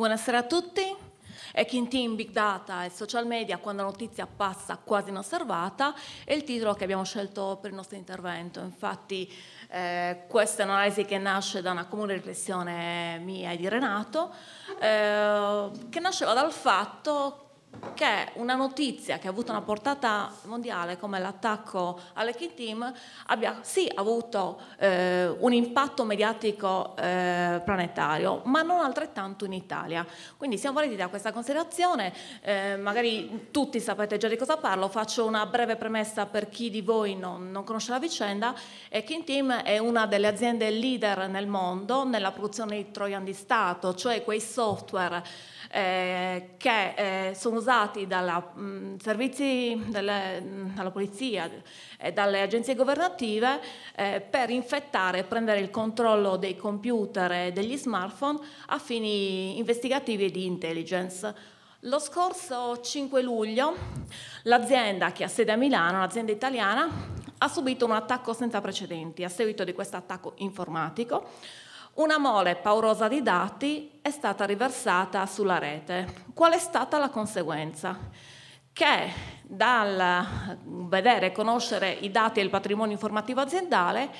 Buonasera a tutti. Hacking Team, Big Data e Social Media quando la notizia passa quasi inosservata è il titolo che abbiamo scelto per il nostro intervento. Infatti eh, questa è un'analisi che nasce da una comune riflessione mia e di Renato, eh, che nasceva dal fatto che una notizia che ha avuto una portata mondiale come l'attacco all'Hacking Team abbia sì avuto eh, un impatto mediatico eh, planetario, ma non altrettanto in Italia. Quindi siamo partiti da questa considerazione, eh, magari tutti sapete già di cosa parlo, faccio una breve premessa per chi di voi non, non conosce la vicenda. Hacking Team è una delle aziende leader nel mondo nella produzione di Trojan di Stato, cioè quei software eh, che eh, sono usati dai servizi delle, dalla polizia e dalle agenzie governative eh, per infettare e prendere il controllo dei computer e degli smartphone a fini investigativi e di intelligence. Lo scorso 5 luglio l'azienda che ha sede a Milano, un'azienda italiana, ha subito un attacco senza precedenti a seguito di questo attacco informatico una mole paurosa di dati è stata riversata sulla rete. Qual è stata la conseguenza? Che dal vedere e conoscere i dati e il patrimonio informativo aziendale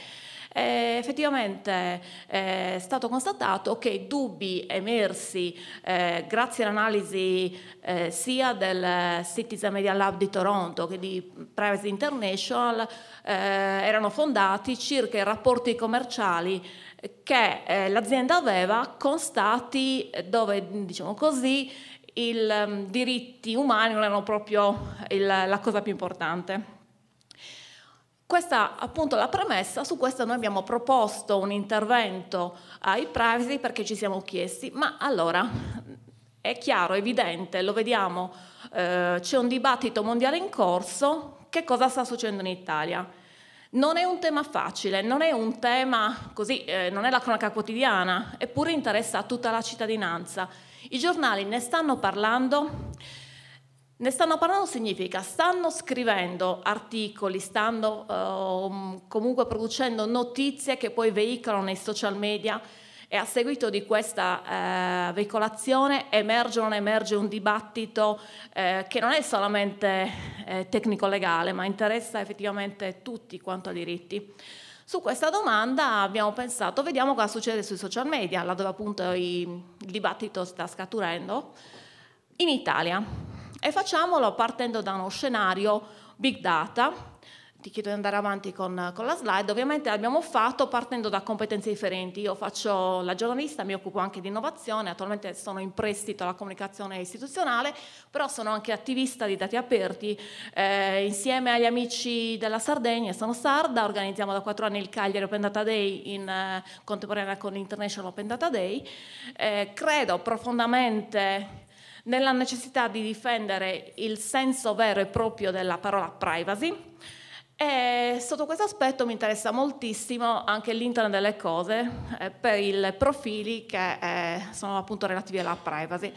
eh, effettivamente eh, è stato constatato che dubbi emersi eh, grazie all'analisi eh, sia del Citizen Media Lab di Toronto che di Privacy International eh, erano fondati circa i rapporti commerciali che eh, l'azienda aveva con stati dove, diciamo così, i um, diritti umani non erano proprio il, la cosa più importante. Questa appunto la premessa, su questa noi abbiamo proposto un intervento ai privacy perché ci siamo chiesti, ma allora è chiaro, evidente, lo vediamo, eh, c'è un dibattito mondiale in corso, che cosa sta succedendo in Italia? Non è un tema facile, non è un tema così, eh, non è la cronaca quotidiana, eppure interessa a tutta la cittadinanza. I giornali ne stanno parlando. Ne stanno parlando significa stanno scrivendo articoli, stanno eh, comunque producendo notizie che poi veicolano nei social media e a seguito di questa eh, veicolazione emerge o non emerge un dibattito eh, che non è solamente eh, tecnico-legale, ma interessa effettivamente tutti quanto a diritti. Su questa domanda abbiamo pensato, vediamo cosa succede sui social media, là dove appunto il dibattito sta scaturendo, in Italia. E facciamolo partendo da uno scenario big data, ti chiedo di andare avanti con, con, la slide, ovviamente l'abbiamo fatto partendo da competenze differenti. Io faccio la giornalista, mi occupo anche di innovazione, attualmente sono in prestito alla comunicazione istituzionale, però sono anche attivista di dati aperti. Eh, insieme agli amici della Sardegna, sono sarda, organizziamo da quattro anni il Cagliari Open Data Day in eh, contemporanea con l'International Open Data Day. Eh, credo profondamente nella necessità di difendere il senso vero e proprio della parola privacy e sotto questo aspetto mi interessa moltissimo anche l'internet delle cose eh, per i profili che eh, sono appunto relativi alla privacy.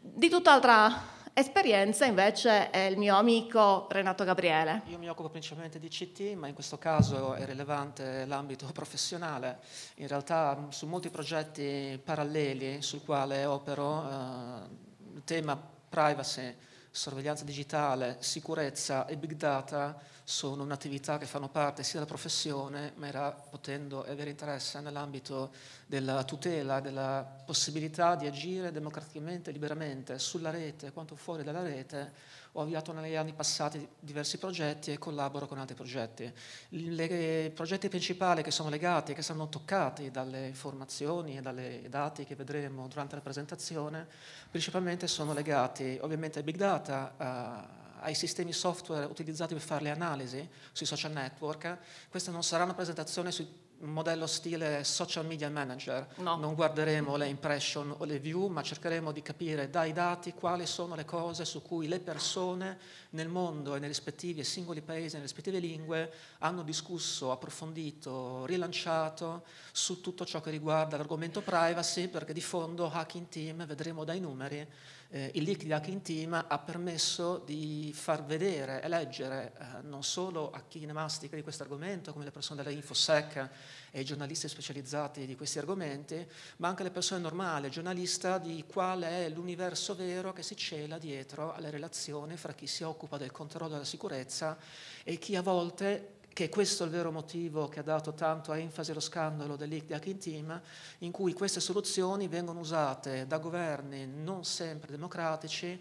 Di tutt'altra esperienza invece è il mio amico Renato Gabriele. Io mi occupo principalmente di CT, ma in questo caso è rilevante l'ambito professionale. In realtà su molti progetti paralleli sul quale opero, eh, il tema privacy, sorveglianza digitale, sicurezza e big data sono un'attività che fanno parte sia della professione, ma era potendo avere interesse nell'ambito della tutela, della possibilità di agire democraticamente, liberamente, sulla rete quanto fuori dalla rete. Ho avviato negli anni passati diversi progetti e collaboro con altri progetti. I progetti principali che sono legati, che saranno toccati dalle informazioni e dai dati che vedremo durante la presentazione, principalmente sono legati ovviamente ai big data, ai sistemi software utilizzati per fare le analisi sui social network. Queste non saranno presentazioni su un modello stile social media manager, no. non guarderemo le impression o le view, ma cercheremo di capire dai dati quali sono le cose su cui le persone nel mondo e nei rispettivi singoli paesi, nelle rispettive lingue, hanno discusso, approfondito, rilanciato su tutto ciò che riguarda l'argomento privacy, perché di fondo Hacking Team, vedremo dai numeri, eh, il di Hacking Team ha permesso di far vedere e leggere eh, non solo a chi ne mastica di questo argomento, come le persone della InfoSec, e i giornalisti specializzati di questi argomenti, ma anche le persone normali, giornalista di qual è l'universo vero che si cela dietro alle relazioni fra chi si occupa del controllo della sicurezza e chi a volte che questo è il vero motivo che ha dato tanto enfasi allo scandalo del leak di Hacking Team, in cui queste soluzioni vengono usate da governi non sempre democratici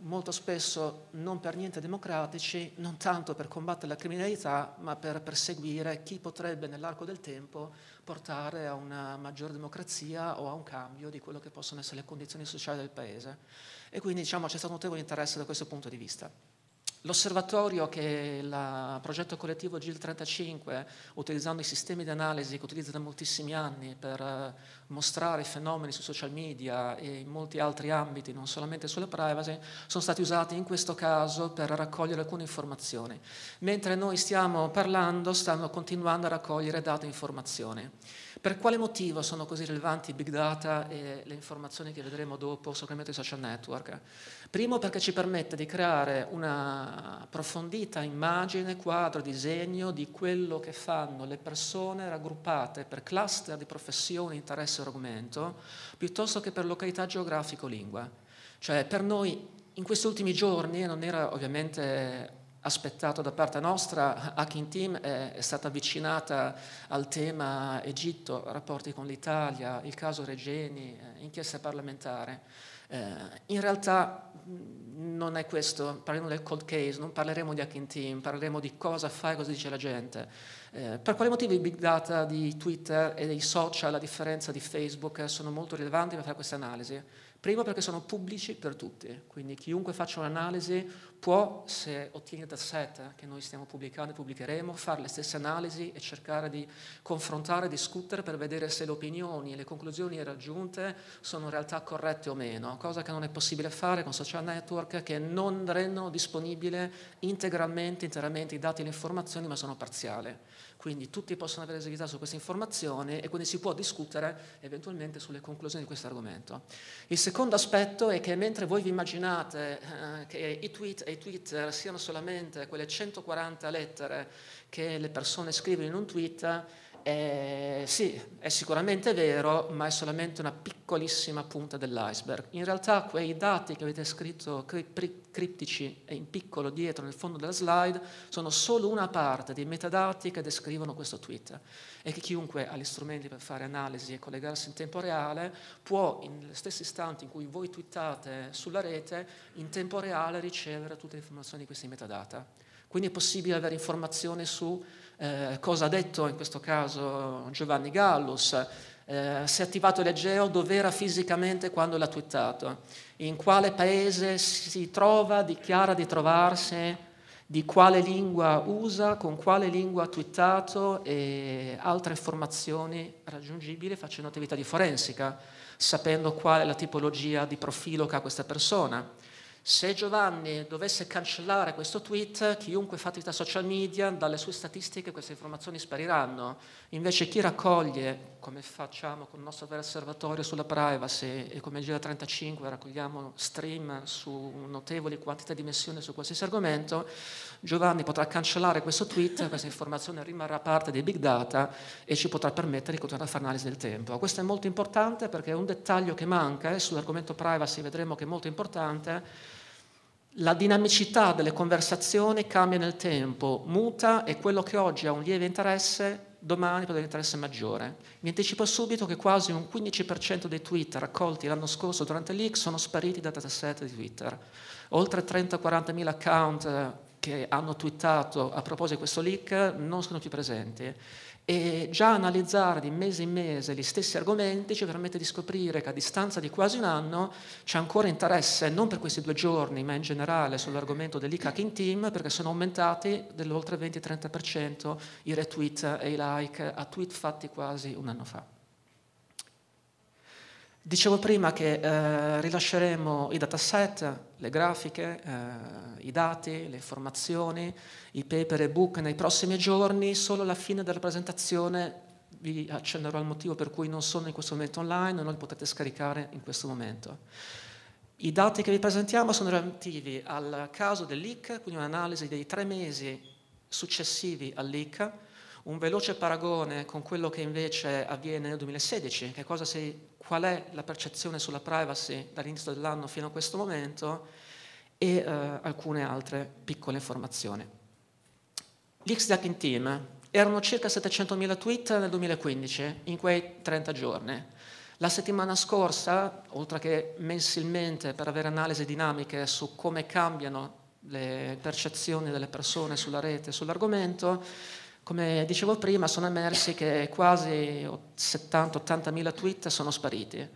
molto spesso non per niente democratici, non tanto per combattere la criminalità, ma per perseguire chi potrebbe nell'arco del tempo portare a una maggiore democrazia o a un cambio di quello che possono essere le condizioni sociali del Paese. E quindi diciamo, c'è stato un notevole interesse da questo punto di vista. L'osservatorio che il progetto collettivo GIL 35, utilizzando i sistemi di analisi che utilizza da moltissimi anni per eh, mostrare i fenomeni su social media e in molti altri ambiti, non solamente sulla privacy, sono stati usati in questo caso per raccogliere alcune informazioni. Mentre noi stiamo parlando, stanno continuando a raccogliere date e informazioni. Per quale motivo sono così rilevanti i big data e le informazioni che vedremo dopo sicuramente i social network? Primo perché ci permette di creare una approfondita immagine, quadro, disegno di quello che fanno le persone raggruppate per cluster di professioni, interesse o argomento, piuttosto che per località geografico o lingua. Cioè per noi in questi ultimi giorni, e non era ovviamente aspettato da parte nostra, Hacking Team è, è, stata avvicinata al tema Egitto, rapporti con l'Italia, il caso Regeni, eh, inchiesta parlamentare. Eh, in realtà non è questo, parleremo del cold case, non parleremo di Hacking Team, parleremo di cosa fa e cosa dice la gente. Eh, per quale motivo i big data di Twitter e dei social, a differenza di Facebook, sono molto rilevanti per fare questa analisi? Primo perché sono pubblici per tutti, quindi chiunque faccia un'analisi può, se ottiene dataset che noi stiamo pubblicando e pubblicheremo, fare le stesse analisi e cercare di confrontare, discutere per vedere se le opinioni e le conclusioni raggiunte sono in realtà corrette o meno, cosa che non è possibile fare con social network che non rendono disponibile integralmente, interamente i dati e le informazioni, ma sono parziali. Quindi tutti possono avere esiguità su queste informazioni e quindi si può discutere eventualmente sulle conclusioni di questo argomento. Il secondo aspetto è che mentre voi vi immaginate eh, che i tweet e i Twitter siano solamente quelle 140 lettere che le persone scrivono in un tweet, eh, sì, è sicuramente vero, ma è solamente una piccolissima punta dell'iceberg. In realtà quei dati che avete scritto criptici e in piccolo dietro nel fondo della slide sono solo una parte dei metadati che descrivono questo tweet e che chiunque ha gli strumenti per fare analisi e collegarsi in tempo reale può, nello stesso istante in cui voi twittate sulla rete, in tempo reale ricevere tutte le informazioni di questi metadata. Quindi è possibile avere informazioni su eh, cosa ha detto in questo caso Giovanni Gallus, eh, se è attivato l'Egeo, dove era fisicamente quando l'ha twittato, in quale paese si trova, dichiara di trovarsi, di quale lingua usa, con quale lingua ha twittato e altre informazioni raggiungibili facendo attività di forensica, sapendo qual è la tipologia di profilo che ha questa persona se Giovanni dovesse cancellare questo tweet, chiunque fa attività social media, dalle sue statistiche queste informazioni spariranno. Invece chi raccoglie, come facciamo con il nostro vero osservatorio sulla privacy e come Gira 35 raccogliamo stream su notevoli quantità di dimensioni su qualsiasi argomento, Giovanni potrà cancellare questo tweet, questa informazione rimarrà parte dei big data e ci potrà permettere di continuare a fare analisi del tempo. Questo è molto importante perché è un dettaglio che manca e sull'argomento privacy vedremo che è molto importante la dinamicità delle conversazioni cambia nel tempo, muta e quello che oggi ha un lieve interesse domani avere interesse maggiore. Vi anticipo subito che quasi un 15% dei tweet raccolti l'anno scorso durante leak sono spariti da dataset di Twitter. Oltre 30-40 mila account eh, che hanno twittato a proposito di questo leak non sono più presenti e già analizzare di mese in mese gli stessi argomenti ci permette di scoprire che a distanza di quasi un anno c'è ancora interesse non per questi due giorni, ma in generale sull'argomento dell'e-hacking team, perché sono aumentati dell'oltre 20-30% i retweet e i like a tweet fatti quasi un anno fa. Dicevo prima che eh, rilasceremo i dataset, le grafiche, eh, i dati, le informazioni, i paper e book nei prossimi giorni, solo alla fine della presentazione vi accennerò il motivo per cui non sono in questo momento online non li potete scaricare in questo momento. I dati che vi presentiamo sono relativi al caso del leak, quindi un'analisi dei tre mesi successivi al leak, Un veloce paragone con quello che invece avviene nel 2016, che cosa si, qual è la percezione sulla privacy dall'inizio dell'anno fino a questo momento e eh, alcune altre piccole informazioni. L'X-Hacking Team erano circa 700.000 tweet nel 2015, in quei 30 giorni. La settimana scorsa, oltre che mensilmente per avere analisi dinamiche su come cambiano le percezioni delle persone sulla rete, sull'argomento, come dicevo prima, sono emersi che quasi 70-80 mila tweet sono spariti.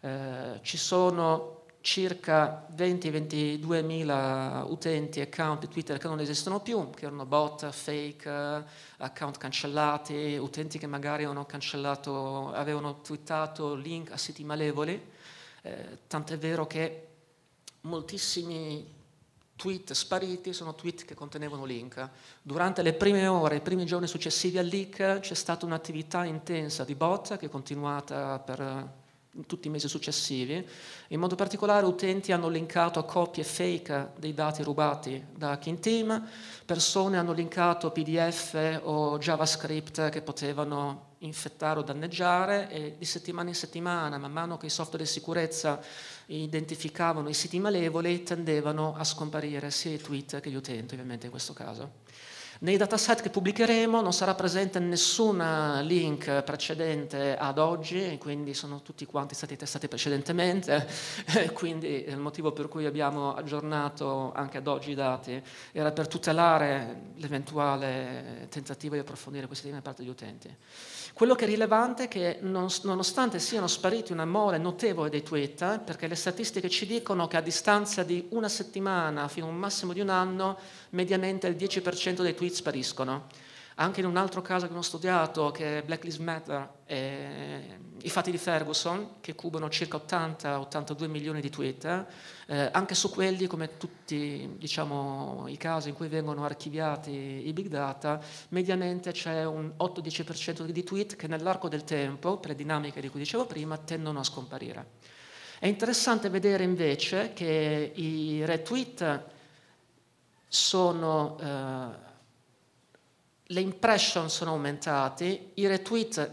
Eh, ci sono circa 20-22 mila utenti account di Twitter che non esistono più, che erano bot, fake, account cancellati, utenti che magari avevano twittato link a siti malevoli, eh, tant'è vero che moltissimi tweet spariti sono tweet che contenevano link. Durante le prime ore, i primi giorni successivi al leak c'è stata un'attività intensa di bot che è continuata per in tutti i mesi successivi. In modo particolare utenti hanno linkato copie fake dei dati rubati da Hacking Team, persone hanno linkato PDF o JavaScript che potevano infettare o danneggiare e di settimana in settimana, man mano che i software di sicurezza identificavano i siti malevoli, tendevano a scomparire sia i tweet che gli utenti, ovviamente in questo caso. Nei dataset che pubblicheremo non sarà presente nessun link precedente ad oggi, quindi sono tutti quanti stati testati precedentemente, quindi il motivo per cui abbiamo aggiornato anche ad oggi i dati era per tutelare l'eventuale tentativo di approfondire questi temi da parte degli utenti. Quello che è rilevante è che nonostante siano spariti una mole notevole dei tweet, perché le statistiche ci dicono che a distanza di una settimana fino a un massimo di un anno, mediamente il 10% dei tweet spariscono. Anche in un altro caso che abbiamo studiato, che è Black Lives Matter, eh, i fatti di Ferguson, che cubano circa 80-82 milioni di tweet, eh, anche su quelli, come tutti diciamo, i casi in cui vengono archiviati i big data, mediamente c'è un 8-10% di tweet che nell'arco del tempo, per le dinamiche di cui dicevo prima, tendono a scomparire. È interessante vedere invece che i retweet sono... Eh, le impression sono aumentate, i retweet,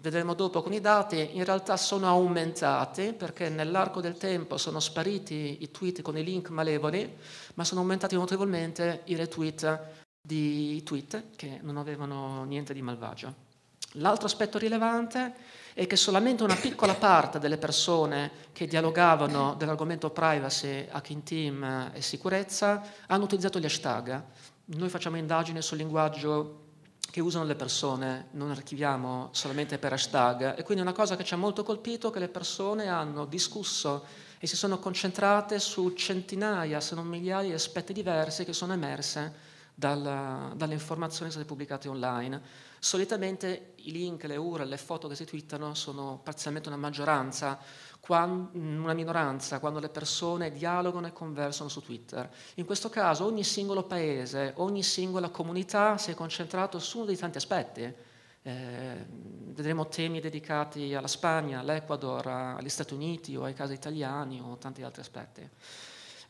vedremo dopo con i dati, in realtà sono aumentati perché nell'arco del tempo sono spariti i tweet con i link malevoli, ma sono aumentati notevolmente i retweet di tweet che non avevano niente di malvagio. L'altro aspetto rilevante è che solamente una piccola parte delle persone che dialogavano dell'argomento privacy, hacking team e sicurezza hanno utilizzato gli hashtag. Noi facciamo indagini sul linguaggio che usano le persone, non archiviamo solamente per hashtag e quindi una cosa che ci ha molto colpito è che le persone hanno discusso e si sono concentrate su centinaia, se non migliaia di aspetti diversi che sono emerse dalla, dalle informazioni state pubblicate online. Solitamente i link, le URL, le foto che si twittano sono parzialmente una maggioranza, una minoranza quando le persone dialogano e conversano su Twitter. In questo caso ogni singolo paese, ogni singola comunità si è concentrato su uno dei tanti aspetti. Eh, vedremo temi dedicati alla Spagna, all'Ecuador, agli Stati Uniti o ai casi italiani o tanti altri aspetti.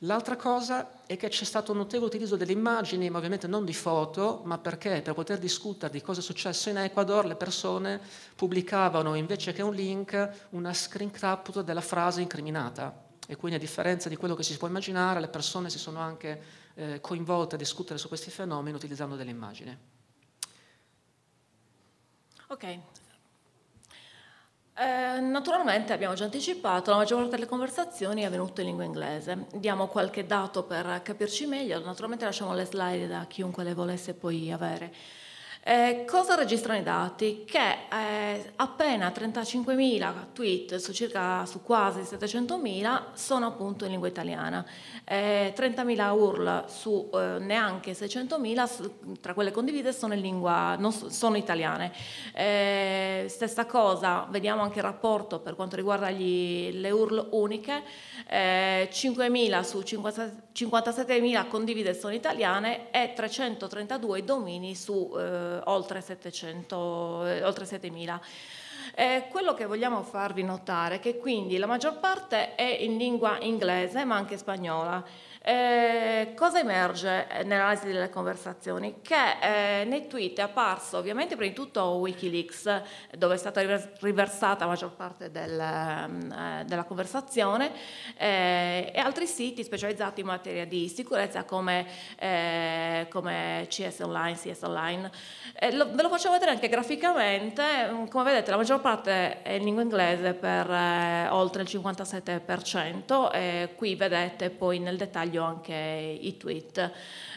L'altra cosa è che c'è stato un notevole utilizzo delle immagini, ma ovviamente non di foto, ma perché per poter discutere di cosa è successo in Ecuador le persone pubblicavano invece che un link una screen capture della frase incriminata. E quindi a differenza di quello che si può immaginare, le persone si sono anche eh, coinvolte a discutere su questi fenomeni utilizzando delle immagini. Ok, eh, naturalmente abbiamo già anticipato, la maggior parte delle conversazioni è avvenuta in lingua inglese. Diamo qualche dato per capirci meglio, naturalmente lasciamo le slide da chiunque le volesse poi avere. Eh, cosa registrano i dati? Che eh, appena 35.000 tweet su, circa, su quasi 700.000 sono appunto in lingua italiana, eh, 30.000 URL su eh, neanche 600.000 tra quelle condivise sono in lingua, non sono italiane. Eh, stessa cosa, vediamo anche il rapporto per quanto riguarda gli, le URL uniche, 5.000 eh, su 57.000 condivise sono italiane e 332 domini su eh, oltre, 700, eh, oltre 7.000. Eh, quello che vogliamo farvi notare è che quindi la maggior parte è in lingua inglese ma anche spagnola. Eh, cosa emerge nell'analisi delle conversazioni? Che eh, nei tweet è apparso ovviamente prima di tutto Wikileaks, dove è stata riversata la maggior parte del, eh, della conversazione, eh, e altri siti specializzati in materia di sicurezza come, eh, come CS Online, CS Online. Eh, lo, ve lo faccio vedere anche graficamente, come vedete la maggior parte è in lingua inglese per oltre il 57%, qui vedete poi nel dettaglio meglio anche i tweet.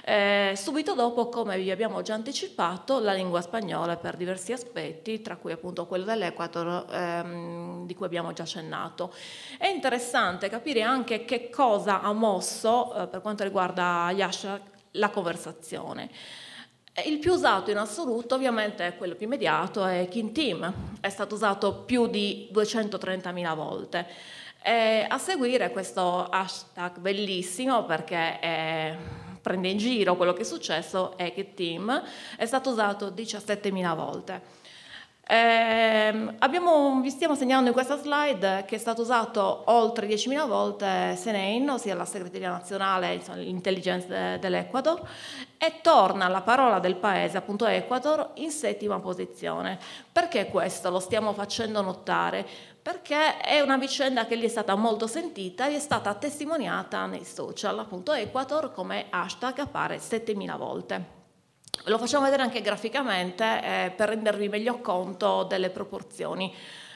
Eh, subito dopo, come vi abbiamo già anticipato, la lingua spagnola per diversi aspetti, tra cui appunto quello dell'Equator, ehm, di cui abbiamo già accennato. È interessante capire anche che cosa ha mosso, eh, per quanto riguarda gli hashtag, la conversazione. Il più usato in assoluto ovviamente è quello più immediato, è King Team, è stato usato più di 230.000 volte. E a seguire questo hashtag bellissimo perché è, prende in giro quello che è successo, Hack Team, è stato usato 17.000 volte. Eh, abbiamo, vi stiamo segnalando in questa slide che è stato usato oltre 10.000 volte SENEIN, ossia la segreteria nazionale, l'intelligence dell'Ecuador, e torna la parola del paese, appunto Ecuador, in settima posizione. Perché questo lo stiamo facendo notare? Perché è una vicenda che gli è stata molto sentita e è stata testimoniata nei social, appunto Ecuador come hashtag appare 7.000 volte. Lo facciamo vedere anche graficamente eh, per rendervi meglio conto delle proporzioni.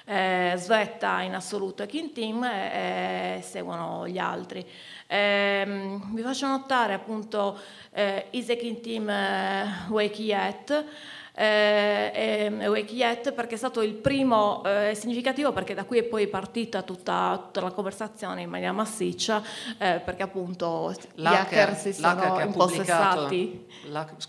Eh, Svetta in assoluto e King Team eh, seguono gli altri. Eh, vi faccio notare appunto eh, Ise King Team eh, Wake Yet eh, e Wake Yet perché è stato il primo eh, significativo perché da qui è poi partita tutta, tutta la conversazione in maniera massiccia eh, perché appunto gli hacker si sono impossessati.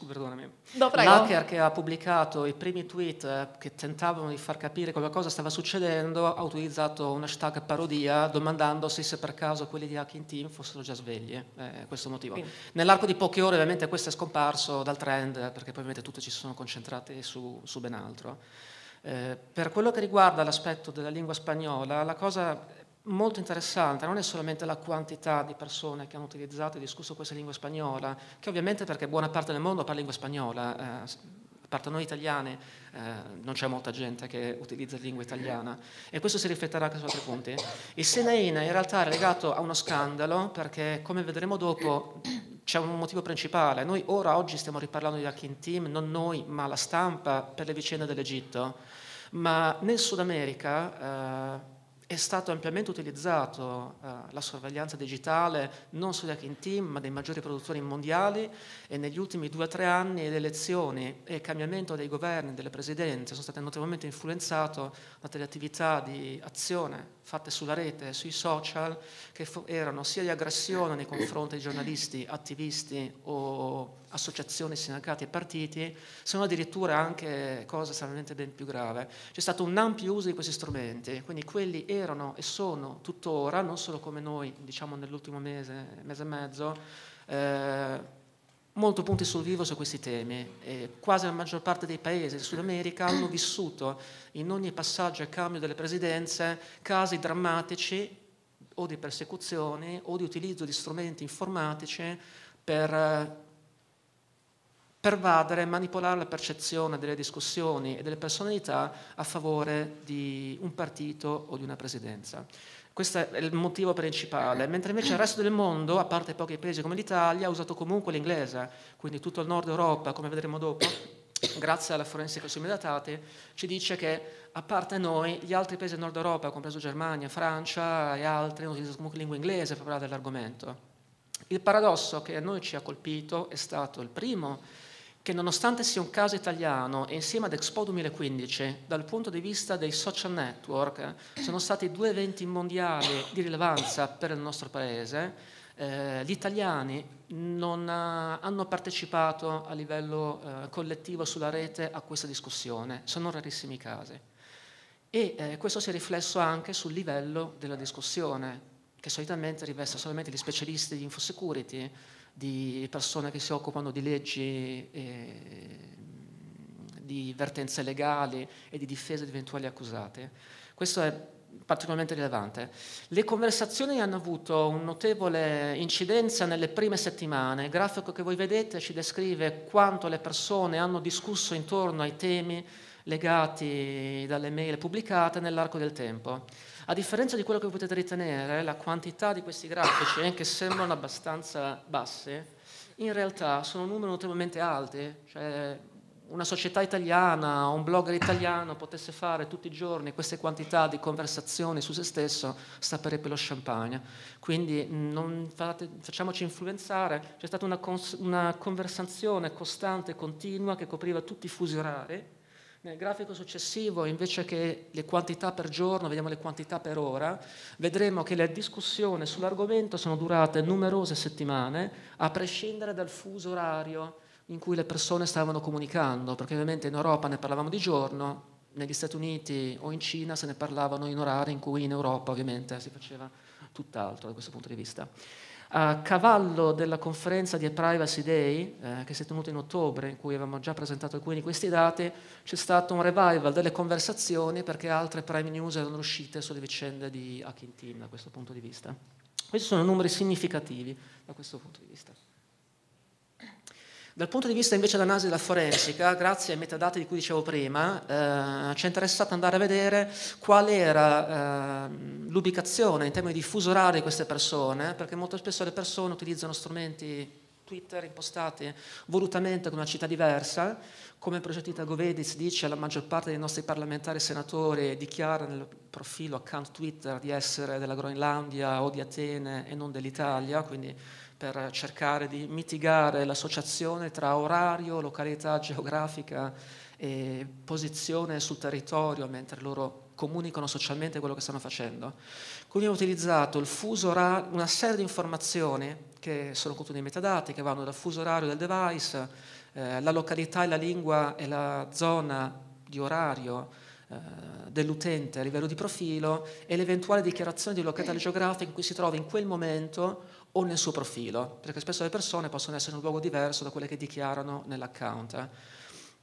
Perdonami. No, L'hacker che ha pubblicato i primi tweet eh, che tentavano di far capire cosa stava succedendo ha utilizzato un hashtag parodia domandandosi se per caso quelli di Hacking Team fossero già svegli. Eh, questo motivo. Quindi. Nell'arco di poche ore ovviamente questo è scomparso dal trend perché poi ovviamente tutti ci sono concentrati su, su ben altro. Eh, per quello che riguarda l'aspetto della lingua spagnola, la cosa molto interessante non è solamente la quantità di persone che hanno utilizzato e discusso questa lingua spagnola, che ovviamente perché buona parte del mondo parla lingua spagnola, eh, a parte noi italiani eh, non c'è molta gente che utilizza lingua italiana e questo si rifletterà anche su altri punti. Il Senaina in realtà è legato a uno scandalo perché come vedremo dopo c'è un motivo principale. Noi ora, oggi, stiamo riparlando di Hacking Team, non noi, ma la stampa per le vicende dell'Egitto. Ma nel Sud America eh, è stato ampiamente utilizzato eh, la sorveglianza digitale non solo da Team ma dei maggiori produttori mondiali e negli ultimi due o tre anni le elezioni e il cambiamento dei governi, delle presidenze sono state notevolmente influenzate dalle attività di azione fatte sulla rete, sui social, che erano sia di aggressione nei confronti di giornalisti, attivisti o associazioni, sindacati e partiti, se non addirittura anche cose estremamente ben più grave. C'è stato un ampio uso di questi strumenti, quindi quelli erano e sono tuttora, non solo come noi, diciamo nell'ultimo mese, mese e mezzo, eh, molto punti sul vivo su questi temi. E quasi la maggior parte dei paesi del Sud America hanno vissuto in ogni passaggio e cambio delle presidenze casi drammatici o di persecuzioni o di utilizzo di strumenti informatici per pervadere e manipolare la percezione delle discussioni e delle personalità a favore di un partito o di una presidenza. Questo è il motivo principale, mentre invece il resto del mondo, a parte pochi paesi come l'Italia, ha usato comunque l'inglese, quindi tutto il nord Europa, come vedremo dopo, grazie alla forensica sui metadati, ci dice che a parte noi, gli altri paesi del nord Europa, compreso Germania, Francia e altri, hanno utilizzato comunque lingua inglese per parlare dell'argomento. Il paradosso che a noi ci ha colpito è stato il primo, che nonostante sia un caso italiano e insieme ad Expo 2015, dal punto di vista dei social network, sono stati due eventi mondiali di rilevanza per il nostro paese, eh, gli italiani non ha, hanno partecipato a livello eh, collettivo sulla rete a questa discussione, sono rarissimi casi. E eh, questo si è riflesso anche sul livello della discussione, che solitamente riveste solamente gli specialisti di infosecurity, di persone che si occupano di leggi, eh, di vertenze legali e di difesa di eventuali accusati. Questo è particolarmente rilevante. Le conversazioni hanno avuto un notevole incidenza nelle prime settimane. Il grafico che voi vedete ci descrive quanto le persone hanno discusso intorno ai temi legati dalle mail pubblicate nell'arco del tempo. A differenza di quello che potete ritenere, la quantità di questi grafici, che sembrano abbastanza basse, in realtà sono numeri notevolmente alti, cioè una società italiana un blogger italiano potesse fare tutti i giorni queste quantità di conversazioni su se stesso, per lo champagne. Quindi fate, facciamoci influenzare. C'è stata una, cons- una conversazione costante e continua che copriva tutti i fusi orari. Nel grafico successivo, invece che le quantità per giorno, vediamo le quantità per ora, vedremo che le discussioni sull'argomento sono durate numerose settimane, a prescindere dal fuso orario in cui le persone stavano comunicando, perché ovviamente in Europa ne parlavamo di giorno, negli Stati Uniti o in Cina se ne parlavano in orari in cui in Europa ovviamente si faceva tutt'altro da questo punto di vista. A cavallo della conferenza di Privacy Day, eh, che si è tenuta in ottobre, in cui avevamo già presentato alcuni di questi dati, c'è stato un revival delle conversazioni perché altre prime news erano uscite sulle vicende di Hacking Team da questo punto di vista. Questi sono numeri significativi da questo punto di vista. Dal punto di vista invece dell'analisi della forensica, grazie ai metadati di cui dicevo prima, eh, ci è interessato andare a vedere qual era eh, l'ubicazione in termini di fuso orario di queste persone, perché molto spesso le persone utilizzano strumenti Twitter impostati volutamente con una città diversa, come il progettista Govedis dice, la maggior parte dei nostri parlamentari e senatori dichiara nel profilo account Twitter di essere della Groenlandia o di Atene e non dell'Italia, quindi per cercare di mitigare l'associazione tra orario, località geografica e posizione sul territorio mentre loro comunicano socialmente quello che stanno facendo. Quindi ho utilizzato il fuso orario, una serie di informazioni che sono contenute nei metadati, che vanno dal fuso orario del device, eh, la località e la lingua e la zona di orario eh, dell'utente a livello di profilo e l'eventuale dichiarazione di località geografica in cui si trova in quel momento o nel suo profilo, perché spesso le persone possono essere in un luogo diverso da quelle che dichiarano nell'account.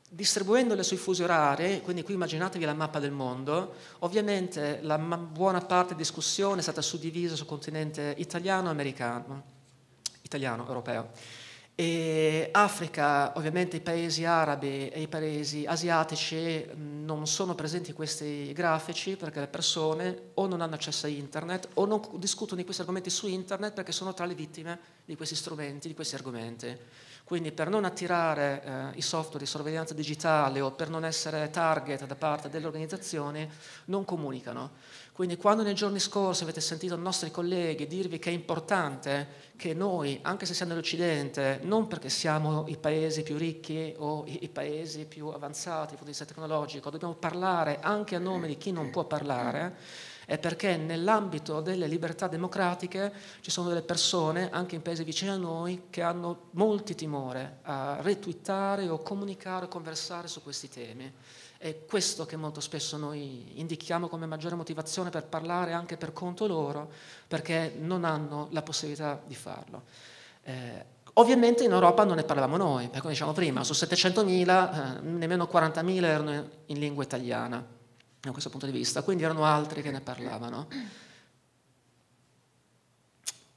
Distribuendole sui fusi orari, quindi qui immaginatevi la mappa del mondo, ovviamente la ma- buona parte di discussione è stata suddivisa sul continente italiano e americano, italiano, europeo. E Africa, ovviamente i paesi arabi e i paesi asiatici non sono presenti in questi grafici perché le persone o non hanno accesso a internet o non discutono di questi argomenti su internet perché sono tra le vittime di questi strumenti, di questi argomenti. Quindi per non attirare eh, i software di sorveglianza digitale o per non essere target da parte delle organizzazioni, non comunicano. Quindi quando nei giorni scorsi avete sentito i nostri colleghi dirvi che è importante che noi, anche se siamo nell'Occidente, non perché siamo i paesi più ricchi o i, paesi più avanzati dal punto di vista tecnologico, dobbiamo parlare anche a nome di chi non può parlare, è perché nell'ambito delle libertà democratiche ci sono delle persone, anche in paesi vicini a noi, che hanno molti timore a retweetare o comunicare o conversare su questi temi. È questo che molto spesso noi indichiamo come maggiore motivazione per parlare anche per conto loro, perché non hanno la possibilità di farlo. Eh, ovviamente in Europa non ne parlavamo noi, perché come diciamo prima, su 700.000 eh, nemmeno 40.000 erano in lingua italiana da questo punto di vista, quindi erano altri che ne parlavano.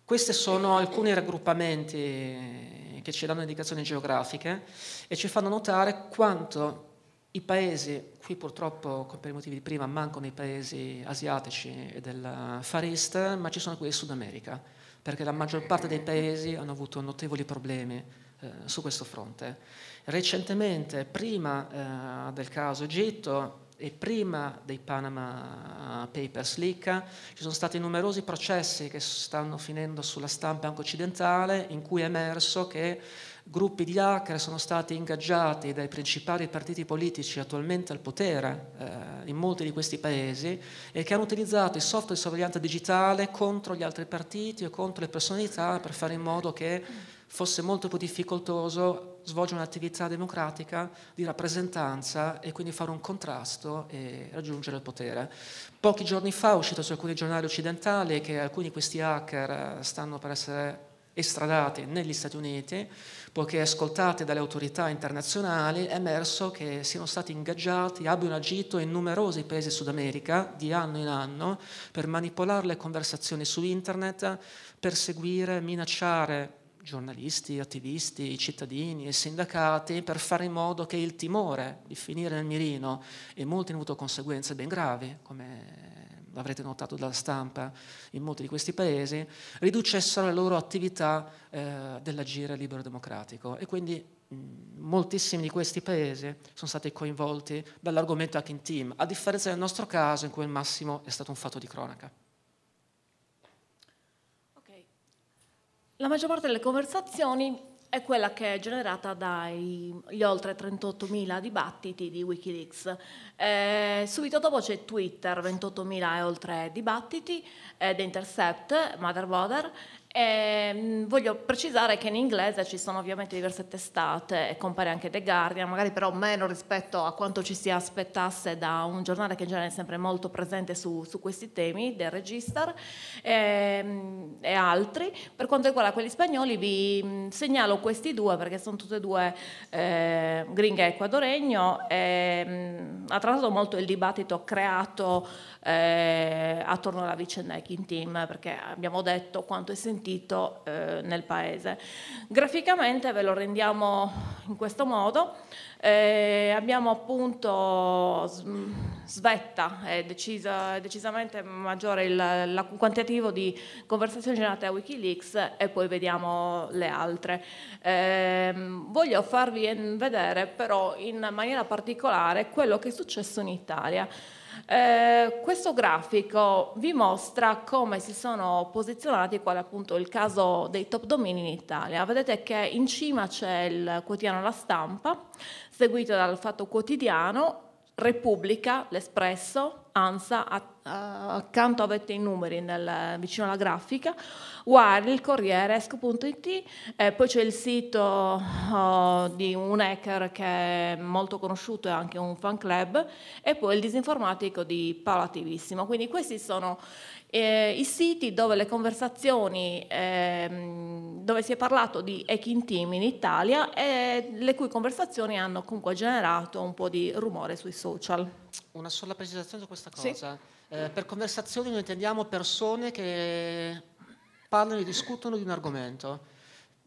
Questi sono alcuni raggruppamenti che ci danno indicazioni geografiche e ci fanno notare quanto i paesi, qui purtroppo per i motivi di prima mancano i paesi asiatici e del Far East, ma ci sono quelli del Sud America, perché la maggior parte dei paesi hanno avuto notevoli problemi eh, su questo fronte. Recentemente, prima eh, del caso Egitto, e prima dei Panama Papers leak ci sono stati numerosi processi che stanno finendo sulla stampa anche occidentale in cui è emerso che gruppi di hacker sono stati ingaggiati dai principali partiti politici attualmente al potere eh, in molti di questi paesi e che hanno utilizzato il software di sorveglianza digitale contro gli altri partiti o contro le personalità per fare in modo che fosse molto più difficoltoso svolgere un'attività democratica di rappresentanza e quindi fare un contrasto e raggiungere il potere. Pochi giorni fa è uscito su alcuni giornali occidentali che alcuni di questi hacker stanno per essere estradati negli Stati Uniti, poiché ascoltati dalle autorità internazionali è emerso che siano stati ingaggiati, abbiano agito in numerosi paesi Sud America di anno in anno per manipolare le conversazioni su internet, perseguire, minacciare giornalisti, attivisti, cittadini e sindacati per fare in modo che il timore di finire nel mirino e molti hanno avuto conseguenze ben gravi, come l'avrete notato dalla stampa in molti di questi paesi, riducessero la loro attività eh, dell'agire libero democratico. E quindi mh, moltissimi di questi paesi sono stati coinvolti dall'argomento hacking team, a differenza del nostro caso in cui il massimo è stato un fatto di cronaca. La maggior parte delle conversazioni è quella che è generata dagli oltre 38.000 dibattiti di Wikileaks. Eh, subito dopo c'è Twitter, 28.000 e oltre dibattiti, eh, The Intercept, Mother Mother, e, ehm, voglio precisare che in inglese ci sono ovviamente diverse testate e compare anche The Guardian, magari però meno rispetto a quanto ci si aspettasse da un giornale che in genere è sempre molto presente su, su questi temi, The Register e, ehm, e, altri. Per quanto riguarda quelli spagnoli vi segnalo questi due perché sono tutti e due eh, gringa e equadoregno e ha trattato molto il dibattito creato eh, attorno alla vicenda Hacking Team perché abbiamo detto quanto è sentito eh, nel paese. Graficamente ve lo rendiamo in questo modo. Eh, abbiamo appunto svetta, è, decisa, decisamente maggiore il, il, quantitativo di conversazioni generate a Wikileaks e poi vediamo le altre. Eh, voglio farvi vedere però in maniera particolare quello che è successo in Italia. Eh, questo grafico vi mostra come si sono posizionati, qual è appunto il caso dei top domini in Italia. Vedete che in cima c'è il quotidiano La Stampa, seguito dal Fatto Quotidiano, Repubblica, L'Espresso, ANSA, accanto avete i numeri nel, vicino alla grafica, Wired, il Corriere, Esco.it, eh, poi c'è il sito oh, di un hacker che è molto conosciuto e anche un fan club, e poi il disinformatico di Paolo Attivissimo. Quindi questi sono eh, i siti dove le conversazioni, ehm, dove si è parlato di hacking team in Italia e le cui conversazioni hanno comunque generato un po' di rumore sui social. Una sola precisazione su questa cosa. Sì. Eh, per conversazioni noi intendiamo persone che parlano e discutono di un argomento.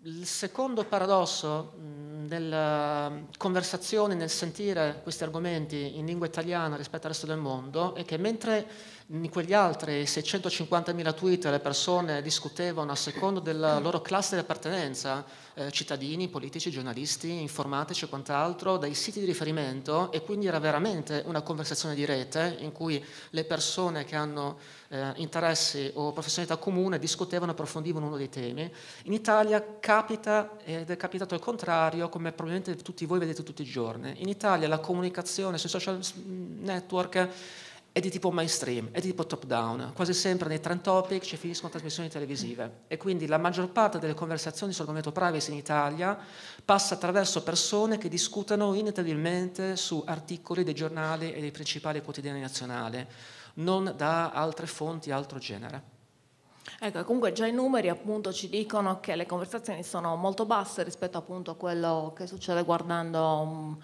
Il secondo paradosso nella conversazione, nel sentire questi argomenti in lingua italiana rispetto al resto del mondo, è che mentre in quegli altri 650.000 tweet le persone discutevano a secondo della loro classe di appartenenza, eh, cittadini, politici, giornalisti, informatici e quant'altro, dai siti di riferimento e quindi era veramente una conversazione di rete in cui le persone che hanno eh, interessi o professionalità comune discutevano e approfondivano uno dei temi. In Italia capita, ed è capitato il contrario, come probabilmente tutti voi vedete tutti i giorni. In Italia la comunicazione sui social network è di tipo mainstream, è di tipo top down, quasi sempre nei trend topic ci finiscono trasmissioni televisive e quindi la maggior parte delle conversazioni sull'argomento privacy in Italia passa attraverso persone che discutono inevitabilmente su articoli dei giornali e dei principali quotidiani nazionali, non da altre fonti, altro genere. Ecco, comunque già i numeri appunto ci dicono che le conversazioni sono molto basse rispetto appunto a quello che succede guardando um,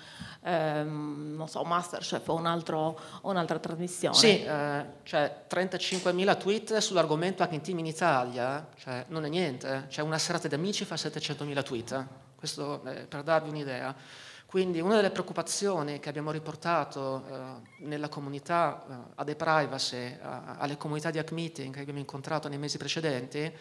ehm, non so, Masterchef o, un altro, un'altra trasmissione. Sì, eh, cioè 35.000 tweet sull'argomento Hacking Team in Italia, cioè non è niente, cioè una serata di amici fa 700.000 tweet, questo eh, per darvi un'idea. Quindi una delle preoccupazioni che abbiamo riportato eh, nella comunità eh, ad e-privacy, alle comunità di hack meeting che abbiamo incontrato nei mesi precedenti,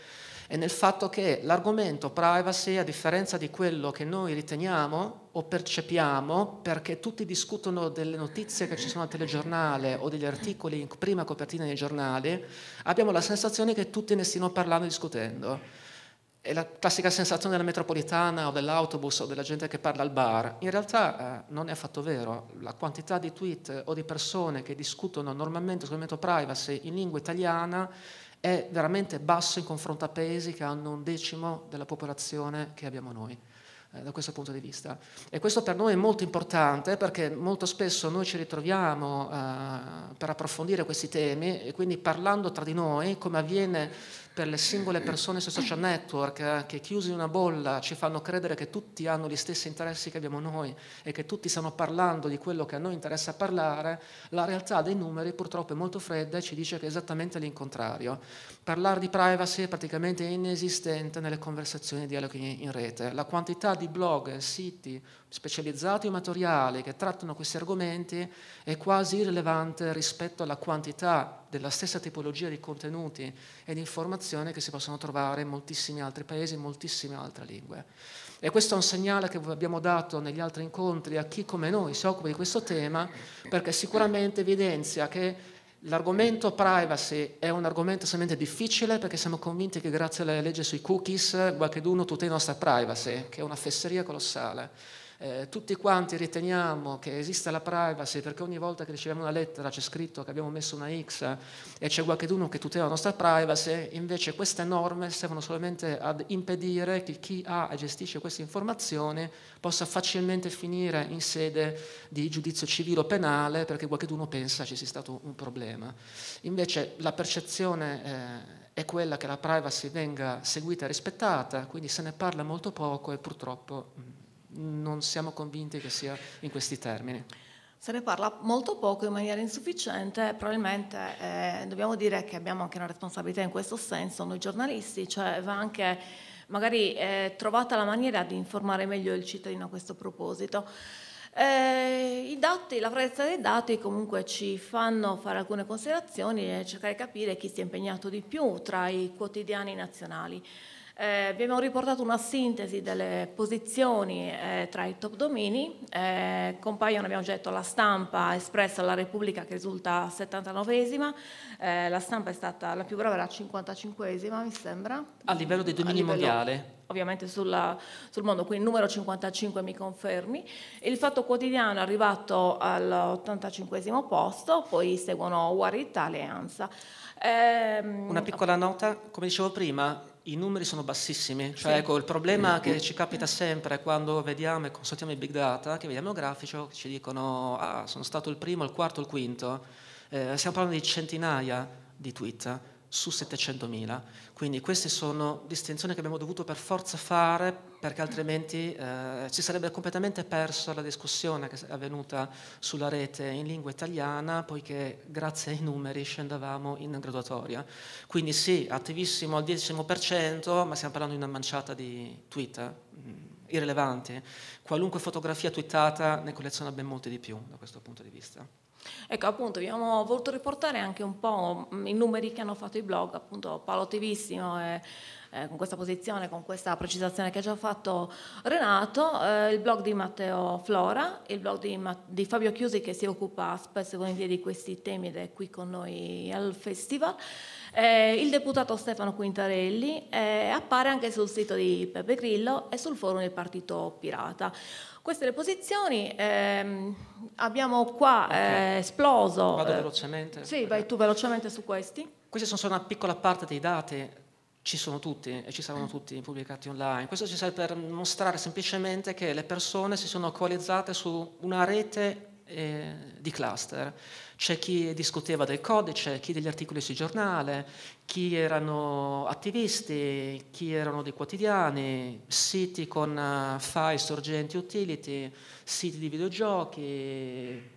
è nel fatto che l'argomento privacy, a differenza di quello che noi riteniamo o percepiamo, perché tutti discutono delle notizie che ci sono al telegiornale o degli articoli in prima copertina nei giornali, abbiamo la sensazione che tutti ne stiano parlando e discutendo è la classica sensazione della metropolitana o dell'autobus o della gente che parla al bar. In realtà eh, non è affatto vero. La quantità di tweet o di persone che discutono normalmente sul momento privacy in lingua italiana è veramente basso in confronto a paesi che hanno un decimo della popolazione che abbiamo noi eh, da questo punto di vista. E questo per noi è molto importante perché molto spesso noi ci ritroviamo a per approfondire questi temi e quindi parlando tra di noi, come avviene per le singole persone sui social network eh, che chiusi in una bolla ci fanno credere che tutti hanno gli stessi interessi che abbiamo noi e che tutti stanno parlando di quello che a noi interessa parlare, la realtà dei numeri purtroppo è molto fredda e ci dice che è esattamente l'incontrario. Parlare di privacy è praticamente inesistente nelle conversazioni e dialoghi in rete. La quantità di blog, siti specializzati o amatoriali che trattano questi argomenti è quasi irrilevante rispetto alla quantità della stessa tipologia di contenuti e di informazioni che si possono trovare in moltissimi altri paesi, in moltissime altre lingue. E questo è un segnale che abbiamo dato negli altri incontri a chi come noi si occupa di questo tema, perché sicuramente evidenzia che L'argomento privacy è un argomento estremamente difficile perché siamo convinti che grazie alla legge sui cookies qualcuno tutela la nostra privacy, che è una fesseria colossale eh, tutti quanti riteniamo che esista la privacy perché ogni volta che riceviamo una lettera c'è scritto che abbiamo messo una X e c'è qualcuno che tutela la nostra privacy, invece queste norme servono solamente ad impedire che chi ha e gestisce queste informazioni possa facilmente finire in sede di giudizio civile o penale perché qualcuno pensa ci sia stato un problema. Invece la percezione eh, è quella che la privacy venga seguita e rispettata, quindi se ne parla molto poco e purtroppo non siamo convinti che sia in questi termini. Se ne parla molto poco in maniera insufficiente, probabilmente eh, dobbiamo dire che abbiamo anche una responsabilità in questo senso, noi giornalisti, cioè va anche magari eh, trovata la maniera di informare meglio il cittadino a questo proposito. Eh, I dati, la freddezza dei dati comunque ci fanno fare alcune considerazioni e cercare di capire chi si è impegnato di più tra i quotidiani nazionali. Eh, abbiamo riportato una sintesi delle posizioni eh, tra i top domini, eh, compaiono, abbiamo detto, la stampa espressa alla Repubblica che risulta 79esima, eh, la stampa è stata la più brava, era 55esima mi sembra. A livello dei domini mondiali? Ovviamente sulla, sul mondo, quindi numero 55 mi confermi. Il Fatto Quotidiano è arrivato all'85esimo posto, poi seguono War Italia e ANSA. Ehm, Una piccola nota, come dicevo prima, i numeri sono bassissimi, cioè sì. ecco, il problema che ci capita sempre quando vediamo e consultiamo i big data, che vediamo il grafico, ci dicono ah, sono stato il primo, il quarto, il quinto, eh, stiamo parlando di centinaia di tweet su 700.000. Quindi queste sono distinzioni che abbiamo dovuto per forza fare perché altrimenti eh, ci sarebbe completamente persa la discussione che è avvenuta sulla rete in lingua italiana poiché grazie ai numeri scendavamo in graduatoria. Quindi sì, attivissimo al 10%, ma stiamo parlando di una manciata di tweet mm, irrilevanti. Qualunque fotografia twittata ne colleziona ben molte di più da questo punto di vista. Ecco, appunto, abbiamo voluto riportare anche un po' i numeri che hanno fatto i blog, appunto Paolo Tivissimo e eh, con questa posizione, con questa precisazione che ha già fatto Renato, eh, il blog di Matteo Flora, il blog di, di, Fabio Chiusi che si occupa spesso e volentieri di questi temi ed è qui con noi al festival, eh, il deputato Stefano Quintarelli, appare anche sul sito di Peppe Grillo e sul forum del Partito Pirata. Queste le posizioni, ehm, abbiamo qua okay. eh, esploso. Vado eh, velocemente. Sì, vai tu velocemente su questi. Questi sono solo una piccola parte dei dati, ci sono tutti e ci saranno tutti pubblicati online. Questo ci serve per mostrare semplicemente che le persone si sono coalizzate su una rete eh, di cluster. C'è chi discuteva del codice, chi degli articoli sui giornali, chi erano attivisti, chi erano dei quotidiani, siti con uh, file sorgenti utility, siti di videogiochi,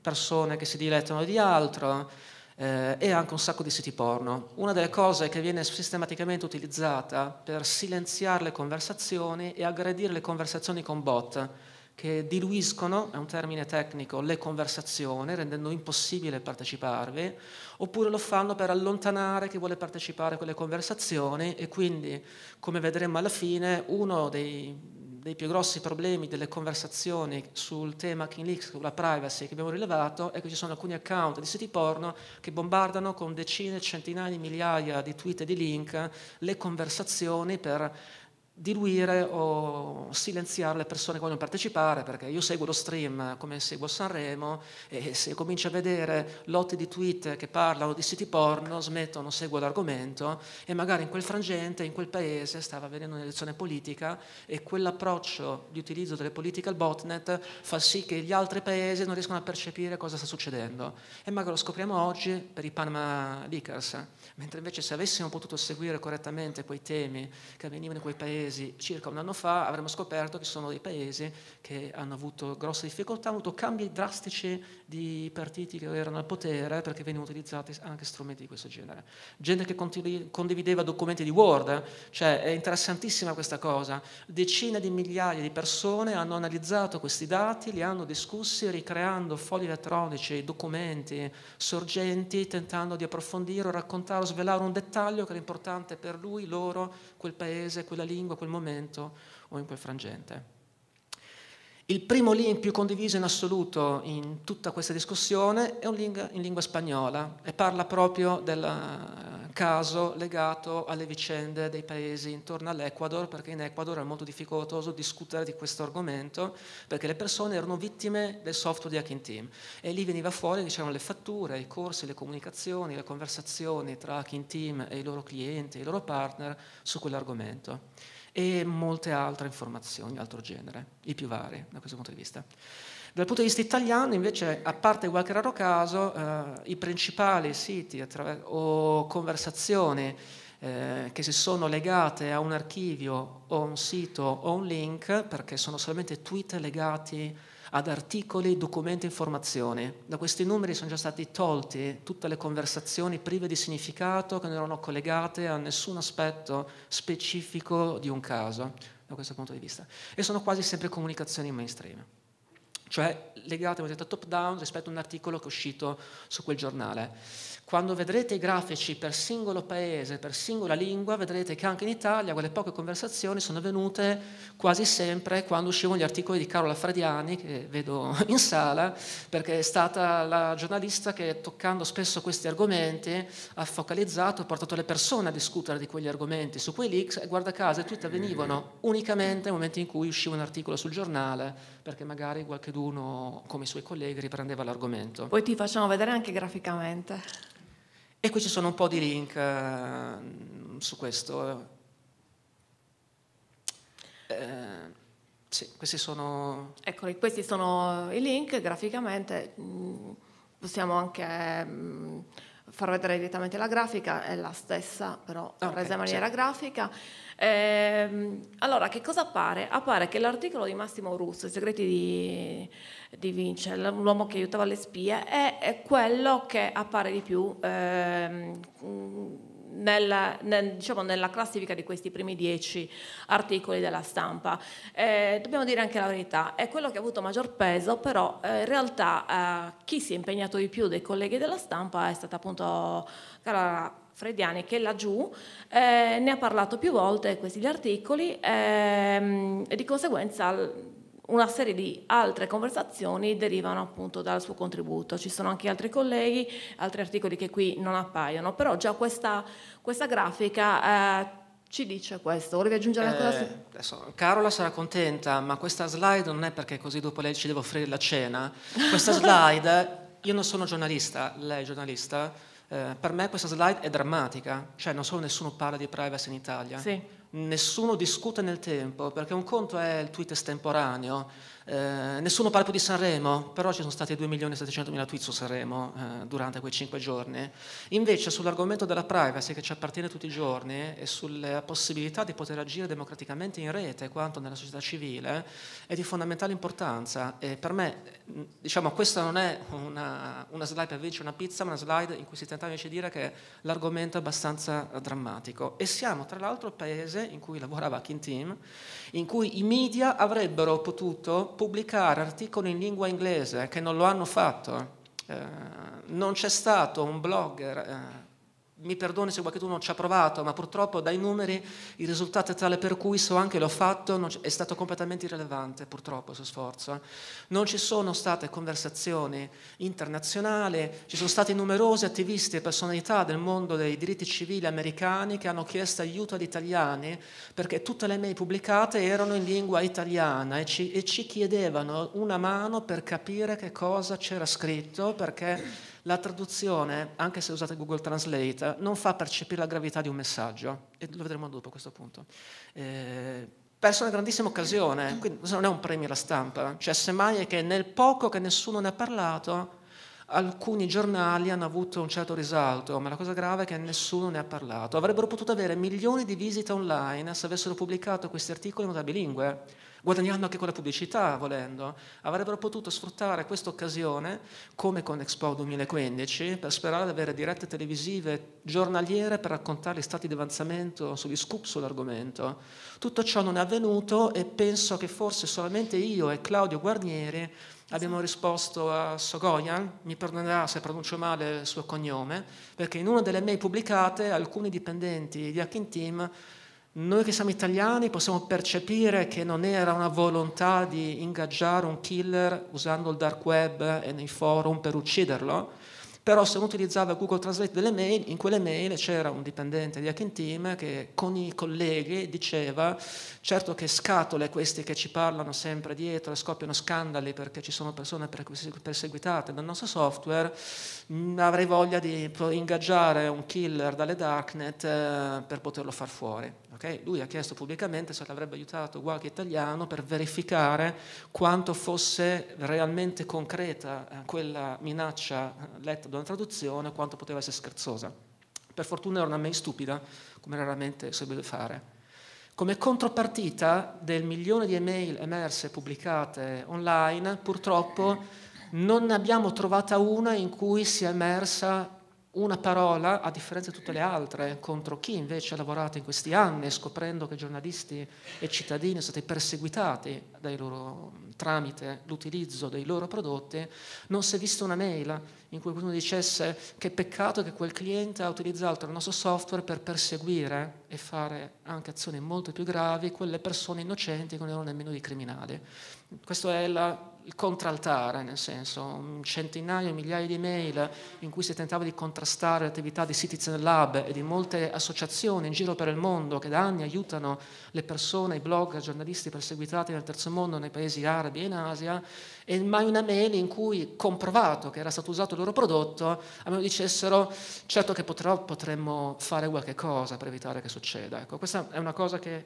persone che si dilettano di altro eh, e anche un sacco di siti porno. Una delle cose che viene sistematicamente utilizzata per silenziare le conversazioni è aggredire le conversazioni con bot che diluiscono, è un termine tecnico, le conversazioni, rendendo impossibile parteciparvi, oppure lo fanno per allontanare chi vuole partecipare a quelle conversazioni e quindi, come vedremo alla fine, uno dei, dei più grossi problemi delle conversazioni sul tema Kinleaks, sulla privacy che abbiamo rilevato, è che ci sono alcuni account di siti porno che bombardano con decine, centinaia di migliaia di tweet e di link le conversazioni per diluire o silenziare le persone che vogliono partecipare, perché io seguo lo stream come seguo Sanremo e se comincio a vedere lotti di tweet che parlano di siti porno, smetto, non seguo l'argomento e magari in quel frangente, in quel paese stava avvenendo un'elezione politica e quell'approccio di utilizzo delle political botnet fa sì che gli altri paesi non riescano a percepire cosa sta succedendo. E magari lo scopriamo oggi per i Panama Leakers, mentre invece se avessimo potuto seguire correttamente quei temi che avvenivano in quei paesi paesi circa un anno fa avremmo scoperto che sono dei paesi che hanno avuto grosse difficoltà, hanno avuto cambi drastici di partiti che erano al potere perché venivano utilizzati anche strumenti di questo genere. Gente che condivideva documenti di Word, cioè è interessantissima questa cosa. Decine di migliaia di persone hanno analizzato questi dati, li hanno discussi ricreando fogli elettronici, documenti sorgenti, tentando di approfondire, raccontare, svelare un dettaglio che era importante per lui, loro, quel paese, quella lingua, quel momento o in quel frangente. Il primo link più condiviso in assoluto in tutta questa discussione è un link in lingua spagnola e parla proprio del eh, caso legato alle vicende dei paesi intorno all'Ecuador, perché in Ecuador è molto difficoltoso discutere di questo argomento, perché le persone erano vittime del software di Hacking Team e lì veniva fuori diciamo, le fatture, i corsi, le comunicazioni, le conversazioni tra Hacking Team e i loro clienti, i loro partner su quell'argomento e molte altre informazioni di altro genere, i più vari da questo punto di vista. Dal punto di vista italiano, invece, a parte qualche raro caso, eh, i principali siti o conversazioni eh, che si sono legate a un archivio o un sito o un link, perché sono solamente tweet legati ad articoli, documenti, informazioni. Da questi numeri sono già stati tolti tutte le conversazioni prive di significato che non erano collegate a nessun aspetto specifico di un caso, da questo punto di vista. E sono quasi sempre comunicazioni mainstream cioè legate detto, top down rispetto a un articolo che è uscito su quel giornale. Quando vedrete i grafici per singolo paese, per singola lingua, vedrete che anche in Italia quelle poche conversazioni sono venute quasi sempre quando uscivano gli articoli di Carola Frediani, che vedo in sala, perché è stata la giornalista che toccando spesso questi argomenti ha focalizzato, ha portato le persone a discutere di quegli argomenti su quei leaks e guarda caso i tweet avvenivano unicamente nel momento in cui usciva un articolo sul giornale, perché magari qualcuno come i suoi colleghi riprendeva l'argomento. Poi ti facciamo vedere anche graficamente. E qui ci sono un po' di link uh, su questo. Uh, sì, questi sono... Eccoli, questi sono i link graficamente. Mm, possiamo anche mm, far vedere direttamente la grafica, è la stessa, però okay, resa in maniera sì. grafica. Eh, allora, che cosa appare? Appare che l'articolo di Massimo Russo, I segreti di, di Vince, l'uomo che aiutava le spie, è, è quello che appare di più eh, nel, nel, diciamo, nella classifica di questi primi dieci articoli della stampa. Eh, dobbiamo dire anche la verità, è quello che ha avuto maggior peso, però eh, in realtà eh, chi si è impegnato di più dei colleghi della stampa è stata appunto Carola Frediani che laggiù eh, ne ha parlato più volte questi articoli ehm, e di conseguenza una serie di altre conversazioni derivano appunto dal suo contributo. Ci sono anche altri colleghi, altri articoli che qui non appaiono, però già questa, questa grafica eh, ci dice questo. Volevi aggiungere una cosa? Eh, adesso, Carola sarà contenta, ma questa slide non è perché così dopo lei ci deve offrire la cena. Questa slide, io non sono giornalista, lei è giornalista, eh, per me questa slide è drammatica, cioè non solo nessuno parla di privacy in Italia, sì. Nessuno discute nel tempo, perché un conto è il tweet estemporaneo, eh, nessuno parla più di Sanremo, però ci sono stati 2 milioni e 700 mila tweet su Sanremo eh, durante quei 5 giorni. Invece sull'argomento della privacy che ci appartiene tutti i giorni e sulla possibilità di poter agire democraticamente in rete quanto nella società civile è di fondamentale importanza e per me diciamo, questa non è una, una slide per vincere una pizza, ma una slide in cui si tenta invece di dire che l'argomento è abbastanza drammatico e siamo tra l'altro il paese in cui lavorava King Team in cui i media avrebbero potuto pubblicare articoli in lingua inglese che non lo hanno fatto. Eh, non c'è stato un blogger eh, mi perdoni se qualcuno non ci ha provato, ma purtroppo dai numeri il risultato è tale per cui so anche l'ho fatto, è stato completamente irrilevante purtroppo questo sforzo. Eh. Non ci sono state conversazioni internazionali, ci sono stati numerosi attivisti e personalità del mondo dei diritti civili americani che hanno chiesto aiuto agli italiani perché tutte le mail pubblicate erano in lingua italiana e ci, e ci chiedevano una mano per capire che cosa c'era scritto perché la traduzione, anche se usate Google Translate, non fa percepire la gravità di un messaggio, e lo vedremo dopo a questo punto. Eh, perso una grandissima occasione, quindi non è un premio alla stampa, cioè semmai è che nel poco che nessuno ne ha parlato, alcuni giornali hanno avuto un certo risalto, ma la cosa grave è che nessuno ne ha parlato. Avrebbero potuto avere milioni di visite online se avessero pubblicato questi articoli in modo bilingue guadagnando anche con la pubblicità, volendo. Avrebbero potuto sfruttare questa occasione, come con Expo 2015, per sperare di avere dirette televisive giornaliere per raccontare gli stati di avanzamento sugli scoop sull'argomento. Tutto ciò non è avvenuto e penso che forse solamente io e Claudio Guarnieri abbiamo risposto a Sogoyan, mi perdonerà se pronuncio male il suo cognome, perché in una delle mail pubblicate alcuni dipendenti di Hacking Team noi che siamo italiani possiamo percepire che non era una volontà di ingaggiare un killer usando il dark web e nei forum per ucciderlo, però se uno utilizzava Google Translate delle mail, in quelle mail c'era un dipendente di Hacking Team che con i colleghi diceva certo che scatole questi che ci parlano sempre dietro scoppiano scandali perché ci sono persone perseguitate dal nostro software, avrei voglia di ingaggiare un killer dalle darknet eh, per poterlo far fuori. Okay? Lui ha chiesto pubblicamente se l'avrebbe aiutato qualche italiano per verificare quanto fosse realmente concreta eh, quella minaccia eh, letta da una traduzione, quanto poteva essere scherzosa. Per fortuna era una mail stupida, come raramente si deve fare. Come contropartita del milione di email emerse pubblicate online, purtroppo non ne abbiamo trovata una in cui sia emersa una parola, a differenza di tutte le altre, contro chi invece ha lavorato in questi anni, scoprendo che giornalisti e cittadini sono stati perseguitati loro, tramite l'utilizzo dei loro prodotti, non si è vista una mail in cui qualcuno dicesse che peccato che quel cliente ha utilizzato il nostro software per perseguire e fare anche azioni molto più gravi quelle persone innocenti che non erano nemmeno dei criminali. Questo è la, il contraltare, nel senso un centinaio, migliaia di mail in cui si tentava di contrastare l'attività di Citizen Lab e di molte associazioni in giro per il mondo che da anni aiutano le persone, i blogger, i giornalisti perseguitati nel terzo mondo, nei paesi arabi e in Asia, e mai una mail in cui, comprovato che era stato usato il loro prodotto, a me dicessero certo che potrò, potremmo fare qualche cosa per evitare che succeda. Ecco, questa è una cosa che eh,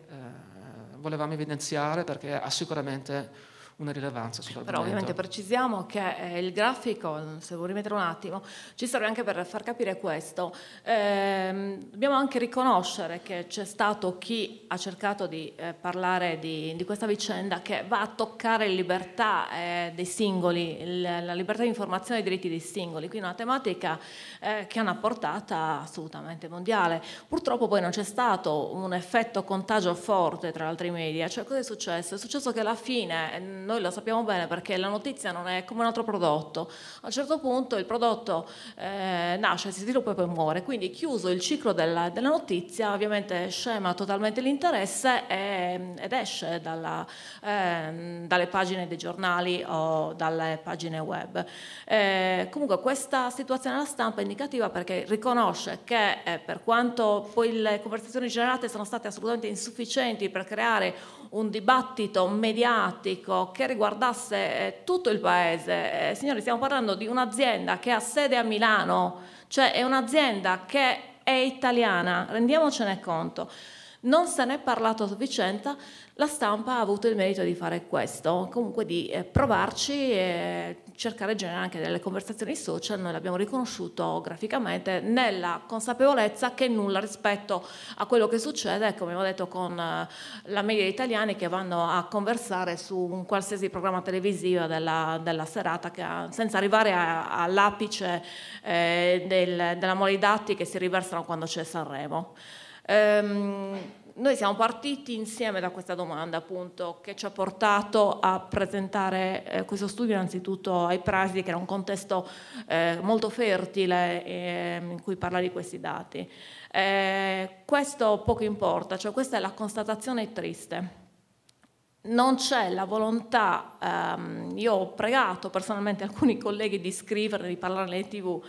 volevamo evidenziare perché ha sicuramente una rilevanza sull'argomento. Però ovviamente precisiamo che eh, il grafico, se vuoi rimettere un attimo, ci serve anche per far capire questo. Eh, dobbiamo anche riconoscere che c'è stato chi ha cercato di eh, parlare di, di, questa vicenda che va a toccare la libertà eh, dei singoli, il, la libertà di informazione e i diritti dei singoli, quindi una tematica eh, che ha una portata assolutamente mondiale. Purtroppo poi non c'è stato un effetto contagio forte tra altri media, cioè cosa è successo? È successo che alla fine noi lo sappiamo bene perché la notizia non è come un altro prodotto. A un certo punto il prodotto eh, nasce, si sviluppa e poi muore, quindi chiuso il ciclo della, della notizia, ovviamente scema totalmente l'interesse e, ed esce dalla, eh, dalle pagine dei giornali o dalle pagine web. Eh, comunque questa situazione alla stampa è indicativa perché riconosce che eh, per quanto poi le conversazioni generate sono state assolutamente insufficienti per creare un dibattito mediatico che riguardasse eh, tutto il paese. Eh, signori, stiamo parlando di un'azienda che ha sede a Milano, cioè è un'azienda che è italiana, rendiamocene conto. Non se ne è parlato a sufficienza, la stampa ha avuto il merito di fare questo, comunque di eh, provarci e cercare di generare anche delle conversazioni social, noi l'abbiamo riconosciuto graficamente nella consapevolezza che nulla rispetto a quello che succede, come ho detto con eh, la media italiani che vanno a conversare su un qualsiasi programma televisivo della, della serata ha, senza arrivare a, all'apice eh, del, della mole dati che si riversano quando c'è Sanremo. Ehm, noi siamo partiti insieme da questa domanda appunto che ci ha portato a presentare eh, questo studio innanzitutto ai presidi che era un contesto eh, molto fertile eh, in cui parlare di questi dati. Eh, questo poco importa, cioè questa è la constatazione triste. Non c'è la volontà, ehm, io ho pregato personalmente alcuni colleghi di scrivere, di parlare nelle tv,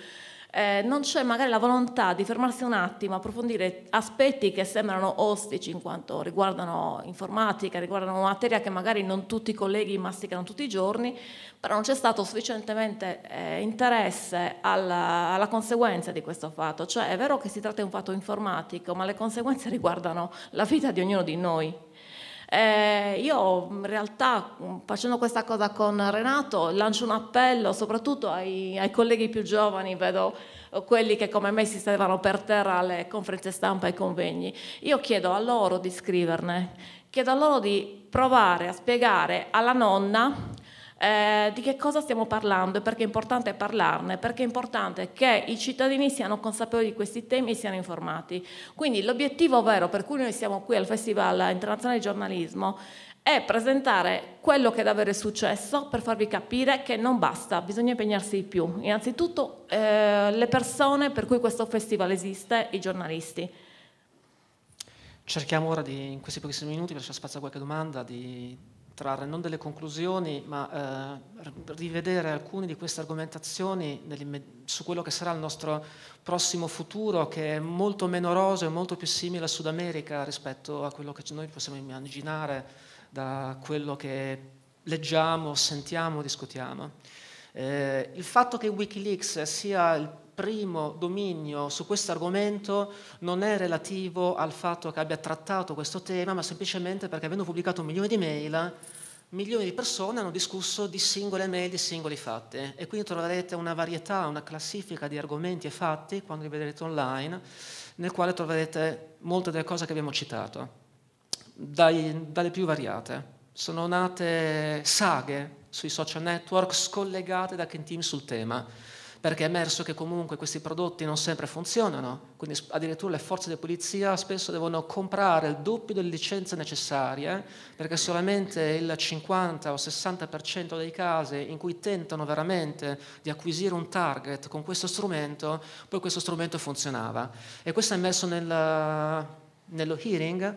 eh, non c'è magari la volontà di fermarsi un attimo, approfondire aspetti che sembrano ostici in quanto riguardano informatica, riguardano materia che magari non tutti i colleghi masticano tutti i giorni, però non c'è stato sufficientemente eh, interesse alla, alla, conseguenza di questo fatto. Cioè è vero che si tratta di un fatto informatico, ma le conseguenze riguardano la vita di ognuno di noi. Eh, io in realtà facendo questa cosa con Renato lancio un appello soprattutto ai, ai colleghi più giovani, vedo quelli che come me si sedevano per terra alle conferenze stampa e ai convegni. Io chiedo a loro di scriverne, chiedo a loro di provare a spiegare alla nonna eh, di che cosa stiamo parlando e perché è importante parlarne, perché è importante che i cittadini siano consapevoli di questi temi e siano informati. Quindi l'obiettivo vero per cui noi siamo qui al Festival Internazionale di Giornalismo è presentare quello che davvero è successo per farvi capire che non basta, bisogna impegnarsi di più. Innanzitutto eh, le persone per cui questo festival esiste, i giornalisti. Cerchiamo ora di, in questi pochissimi minuti, per lasciare spazio a qualche domanda, di trarre non delle conclusioni, ma eh, rivedere alcune di queste argomentazioni su quello che sarà il nostro prossimo futuro, che è molto meno roseo e molto più simile a Sud America rispetto a quello che noi possiamo immaginare da quello che leggiamo, sentiamo, discutiamo. Eh, il fatto che Wikileaks sia il primo dominio su questo argomento non è relativo al fatto che abbia trattato questo tema, ma semplicemente perché avendo pubblicato un milione di mail, milioni di persone hanno discusso di singole mail, di singoli fatti. E quindi troverete una varietà, una classifica di argomenti e fatti, quando li vedrete online, nel quale troverete molte delle cose che abbiamo citato, dai, dalle più variate. Sono nate saghe sui social network scollegate da Kentim sul tema perché è emerso che comunque questi prodotti non sempre funzionano, quindi addirittura le forze di polizia spesso devono comprare il doppio delle licenze necessarie, perché solamente il 50 o 60% dei casi in cui tentano veramente di acquisire un target con questo strumento, poi questo strumento funzionava. E questo è emerso nel, nello hearing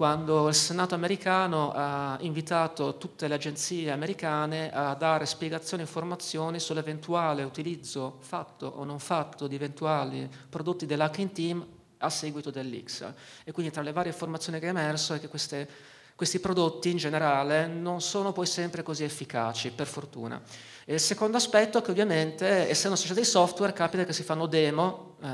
quando il Senato americano ha invitato tutte le agenzie americane a dare spiegazioni e informazioni sull'eventuale utilizzo fatto o non fatto di eventuali prodotti dell'hacking team a seguito dell'X. E quindi tra le varie informazioni che è emerso è che queste, questi prodotti in generale non sono poi sempre così efficaci, per fortuna. E il secondo aspetto è che ovviamente, essendo associati ai software, capita che si fanno demo eh,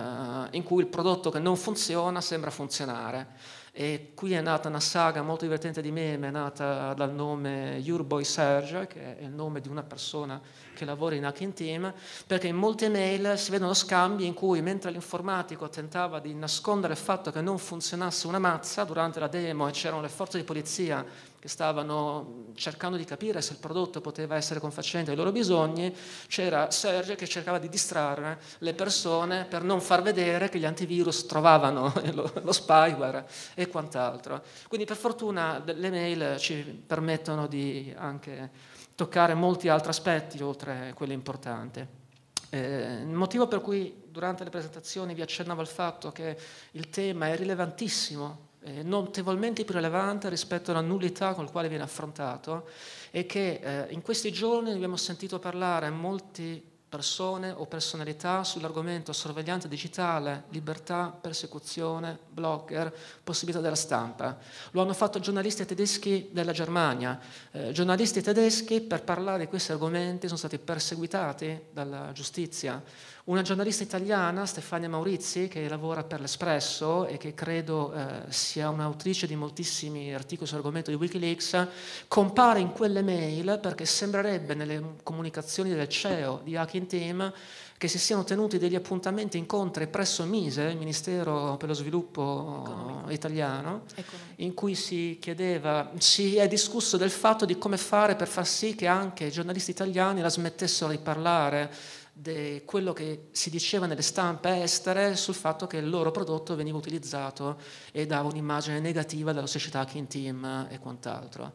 in cui il prodotto che non funziona sembra funzionare. E qui è nata una saga molto divertente di meme, nata dal nome Your Boy Serge, che è il nome di una persona che lavora in Hacking Team, perché in molte mail si vedono scambi in cui mentre l'informatico tentava di nascondere il fatto che non funzionasse una mazza durante la demo e c'erano le forze di polizia che stavano cercando di capire se il prodotto poteva essere confacente ai loro bisogni, c'era Sergio che cercava di distrarre le persone per non far vedere che gli antivirus trovavano lo, lo spyware e quant'altro. Quindi per fortuna le mail ci permettono di anche toccare molti altri aspetti oltre quello importante. Eh, il motivo per cui durante le presentazioni vi accennavo al fatto che il tema è rilevantissimo eh, notevolmente più rilevante rispetto alla nullità con la quale viene affrontato e che eh, in questi giorni abbiamo sentito parlare molti persone o personalità sull'argomento sorveglianza digitale, libertà, persecuzione, blogger, possibilità della stampa. Lo hanno fatto giornalisti tedeschi della Germania. Eh, giornalisti tedeschi per parlare di questi argomenti sono stati perseguitati dalla giustizia. Una giornalista italiana, Stefania Maurizi, che lavora per l'Espresso e che credo eh, sia un'autrice di moltissimi articoli sull'argomento di Wikileaks, compare in quelle mail perché sembrerebbe nelle comunicazioni del CEO di Hacking Team che si siano tenuti degli appuntamenti, incontri presso Mise, il Ministero per lo Sviluppo Economico. italiano, Economico. in cui si chiedeva, si è discusso del fatto di come fare per far sì che anche i giornalisti italiani la smettessero di parlare di quello che si diceva nelle stampe estere sul fatto che il loro prodotto veniva utilizzato e dava un'immagine negativa della società King Team e quant'altro.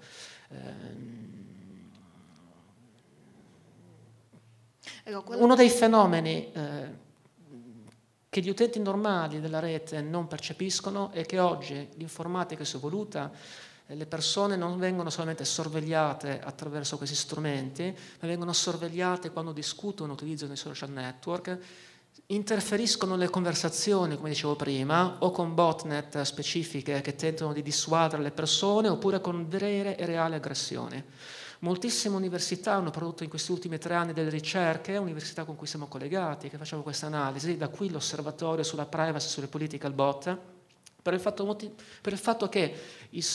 Eh, Ecco, Uno dei fenomeni eh, che gli utenti normali della rete non percepiscono è che oggi l'informatica si è evoluta, le persone non vengono solamente sorvegliate attraverso questi strumenti, ma vengono sorvegliate quando discutono, utilizzano i social network, interferiscono nelle conversazioni, come dicevo prima, o con botnet specifiche che tentano di dissuadere le persone, oppure con vere e reali aggressioni. Moltissime università hanno prodotto in questi ultimi tre anni delle ricerche, università con cui siamo collegati, che facciamo questa analisi, da qui l'osservatorio sulla privacy sulle political bot, per il fatto, per il fatto che i,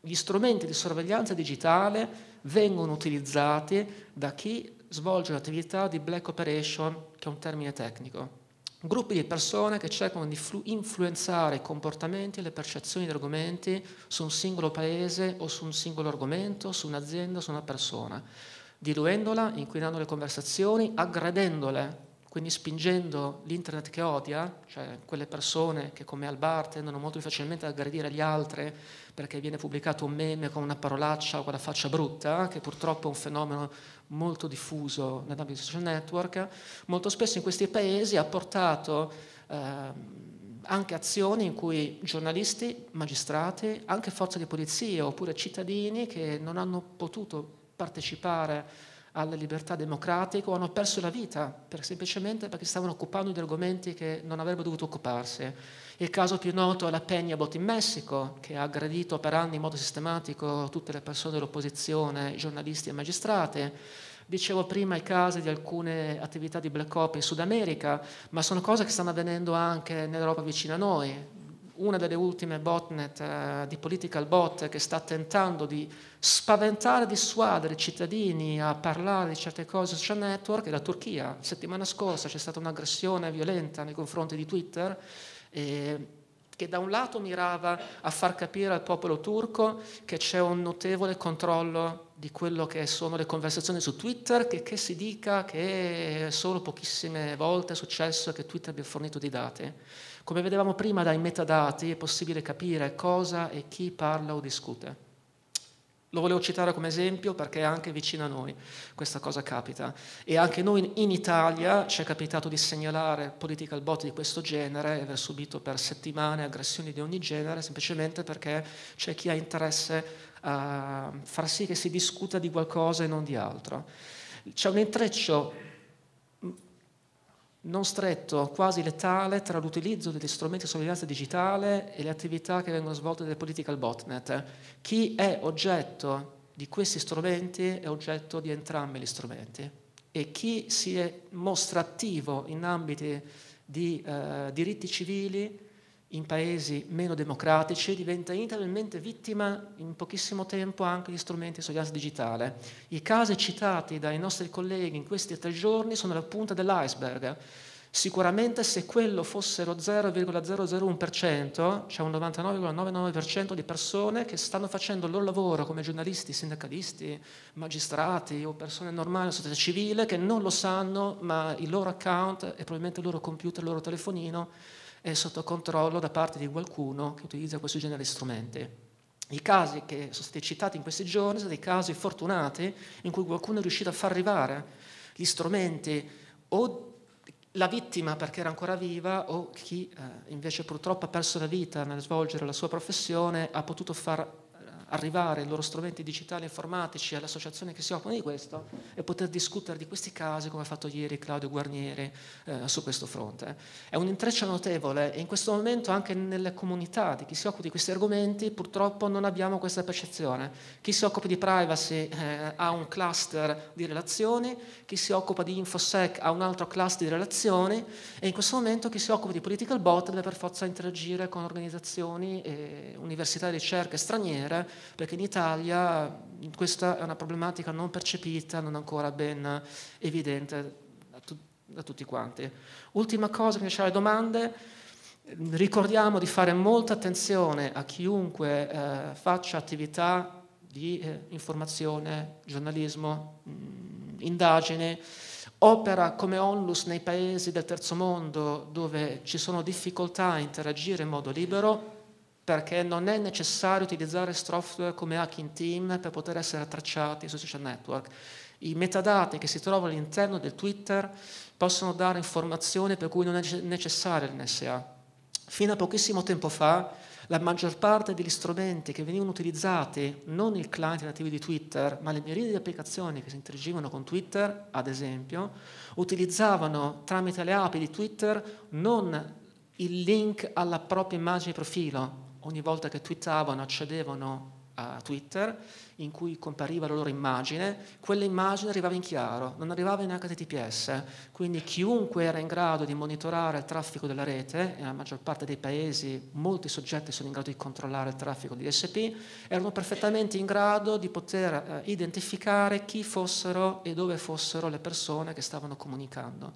gli strumenti di sorveglianza digitale vengono utilizzati da chi svolge l'attività di black operation, che è un termine tecnico. Gruppi di persone che cercano di influenzare i comportamenti e le percezioni di argomenti su un singolo paese o su un singolo argomento, su un'azienda, su una persona, diluendola, inquinando le conversazioni, aggredendole, quindi spingendo l'internet che odia, cioè quelle persone che come al bar tendono molto facilmente ad aggredire gli altri perché viene pubblicato un meme con una parolaccia o con la faccia brutta, che purtroppo è un fenomeno molto diffuso nell'ambito dei social network, molto spesso in questi paesi ha portato eh, anche azioni in cui giornalisti, magistrati, anche forze di polizia oppure cittadini che non hanno potuto partecipare alla libertà democratica o hanno perso la vita per, semplicemente perché stavano occupando di argomenti che non avrebbero dovuto occuparsi. Il caso più noto è la Peña Bot in Messico, che ha aggredito per anni in modo sistematico tutte le persone dell'opposizione, giornalisti e magistrati. Dicevo prima i casi di alcune attività di black op in Sud America, ma sono cose che stanno avvenendo anche nell'Europa vicina a noi una delle ultime botnet eh, di political bot che sta tentando di spaventare, dissuadere i cittadini a parlare di certe cose social network è la Turchia. La settimana scorsa c'è stata un'aggressione violenta nei confronti di Twitter. Eh, che da un lato mirava a far capire al popolo turco che c'è un notevole controllo di quello che sono le conversazioni su Twitter, che, che si dica che solo pochissime volte è successo che Twitter abbia fornito dei dati. Come vedevamo prima dai metadati è possibile capire cosa e chi parla o discute. Lo volevo citare come esempio perché anche vicino a noi questa cosa capita e anche noi in Italia ci è capitato di segnalare political bot di questo genere e aver subito per settimane aggressioni di ogni genere semplicemente perché c'è chi ha interesse a far sì che si discuta di qualcosa e non di altro. C'è un intreccio non stretto, quasi letale, tra l'utilizzo degli strumenti di sorveglianza digitale e le attività che vengono svolte dai political botnet. Chi è oggetto di questi strumenti è oggetto di entrambi gli strumenti e chi si è, mostra attivo in ambiti di eh, diritti civili in paesi meno democratici diventa inevitabilmente vittima in pochissimo tempo anche di strumenti di sorveglianza digitale. I casi citati dai nostri colleghi in questi tre giorni sono la punta dell'iceberg. Sicuramente se quello fossero 0,001%, c'è un 99,99% di persone che stanno facendo il loro lavoro come giornalisti, sindacalisti, magistrati o persone normali nella società civile che non lo sanno, ma il loro account e probabilmente il loro computer, il loro telefonino è sotto controllo da parte di qualcuno che utilizza questo genere di strumenti. I casi che sono stati citati in questi giorni sono dei casi fortunati in cui qualcuno è riuscito a far arrivare gli strumenti o la vittima perché era ancora viva o chi eh, invece purtroppo ha perso la vita nel svolgere la sua professione ha potuto far arrivare i loro strumenti digitali informatici alle associazioni che si occupano di questo e poter discutere di questi casi come ha fatto ieri Claudio Guarnieri eh, su questo fronte. È un intreccio notevole e in questo momento anche nelle comunità di chi si occupa di questi argomenti purtroppo non abbiamo questa percezione. Chi si occupa di privacy eh, ha un cluster di relazioni, chi si occupa di infosec ha un altro cluster di relazioni e in questo momento chi si occupa di political bot deve per forza interagire con organizzazioni e università di ricerca straniere perché in Italia questa è una problematica non percepita, non ancora ben evidente da, tu, da tutti quanti. Ultima cosa, di lasciare domande, ricordiamo di fare molta attenzione a chiunque eh, faccia attività di eh, informazione, giornalismo, mh, indagine opera come onlus nei paesi del terzo mondo dove ci sono difficoltà a interagire in modo libero perché non è necessario utilizzare software come Hacking Team per poter essere tracciati sui social network. I metadati che si trovano all'interno del Twitter possono dare informazioni per cui non è necessario l'NSA. Fino a pochissimo tempo fa la maggior parte degli strumenti che venivano utilizzati, non il client nativo di Twitter, ma le miriadi di applicazioni che si interagivano con Twitter, ad esempio, utilizzavano tramite le api di Twitter non il link alla propria immagine di profilo. Ogni volta che twittavano, accedevano a Twitter, in cui compariva la loro immagine, quell'immagine arrivava in chiaro, non arrivava in HTTPS, quindi chiunque era in grado di monitorare il traffico della rete, e nella maggior parte dei paesi molti soggetti sono in grado di controllare il traffico di DSP, erano perfettamente in grado di poter eh, identificare chi fossero e dove fossero le persone che stavano comunicando.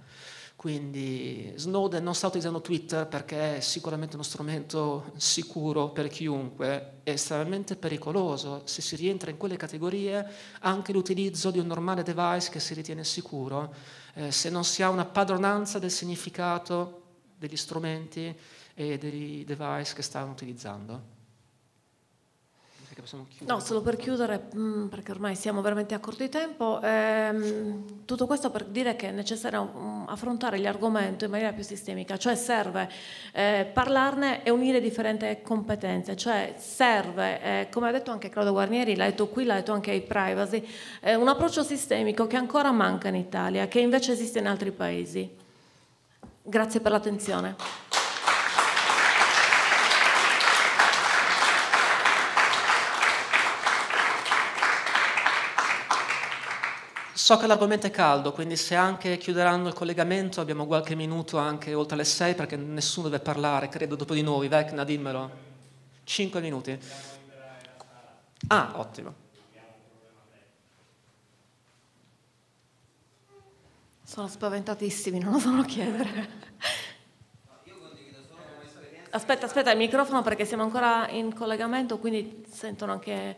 Quindi Snowden non sta utilizzando Twitter perché è sicuramente uno strumento sicuro per chiunque, è estremamente pericoloso. Se si rientra in quelle categorie, anche l'utilizzo di un normale device che si ritiene sicuro, eh, se non si ha una padronanza del significato degli strumenti e dei device che stanno utilizzando possiamo chiudere. No, solo per chiudere, mm, perché ormai siamo veramente a corto di tempo, ehm, tutto questo per dire che è necessario um, affrontare gli argomenti in maniera più sistemica, cioè serve eh, parlarne e unire differenti competenze, cioè serve, eh, come ha detto anche Claudio Guarnieri, l'ha detto qui, l'ha detto anche ai privacy, eh, un approccio sistemico che ancora manca in Italia, che invece esiste in altri paesi. Grazie per l'attenzione. So che l'argomento è caldo, quindi se anche chiuderanno il collegamento abbiamo qualche minuto anche oltre le sei perché nessuno deve parlare, credo, dopo di noi. Vecna, dimmelo. Cinque minuti. Ah, ottimo. Sono spaventatissimi, non lo so chiedere. Aspetta, aspetta il microfono perché siamo ancora in collegamento, quindi sentono anche...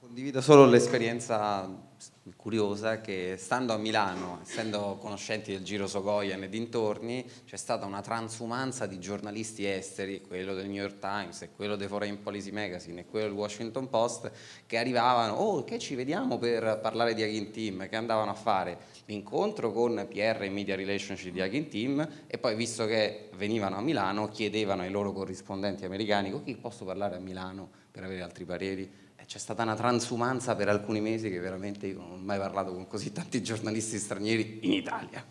Condivido solo l'esperienza curiosa che stando a Milano, essendo conoscenti del Giro Sogoyan e dintorni, c'è stata una transumanza di giornalisti esteri, quello del New York Times e quello dei Foreign Policy Magazine e quello del Washington Post, che arrivavano, oh che ci vediamo per parlare di Hacking Team, che andavano a fare l'incontro con PR e Media Relationship di Hacking Team e poi visto che venivano a Milano chiedevano ai loro corrispondenti americani con chi posso parlare a Milano per avere altri pareri c'è stata una transumanza per alcuni mesi che veramente io non ho mai parlato con così tanti giornalisti stranieri in Italia.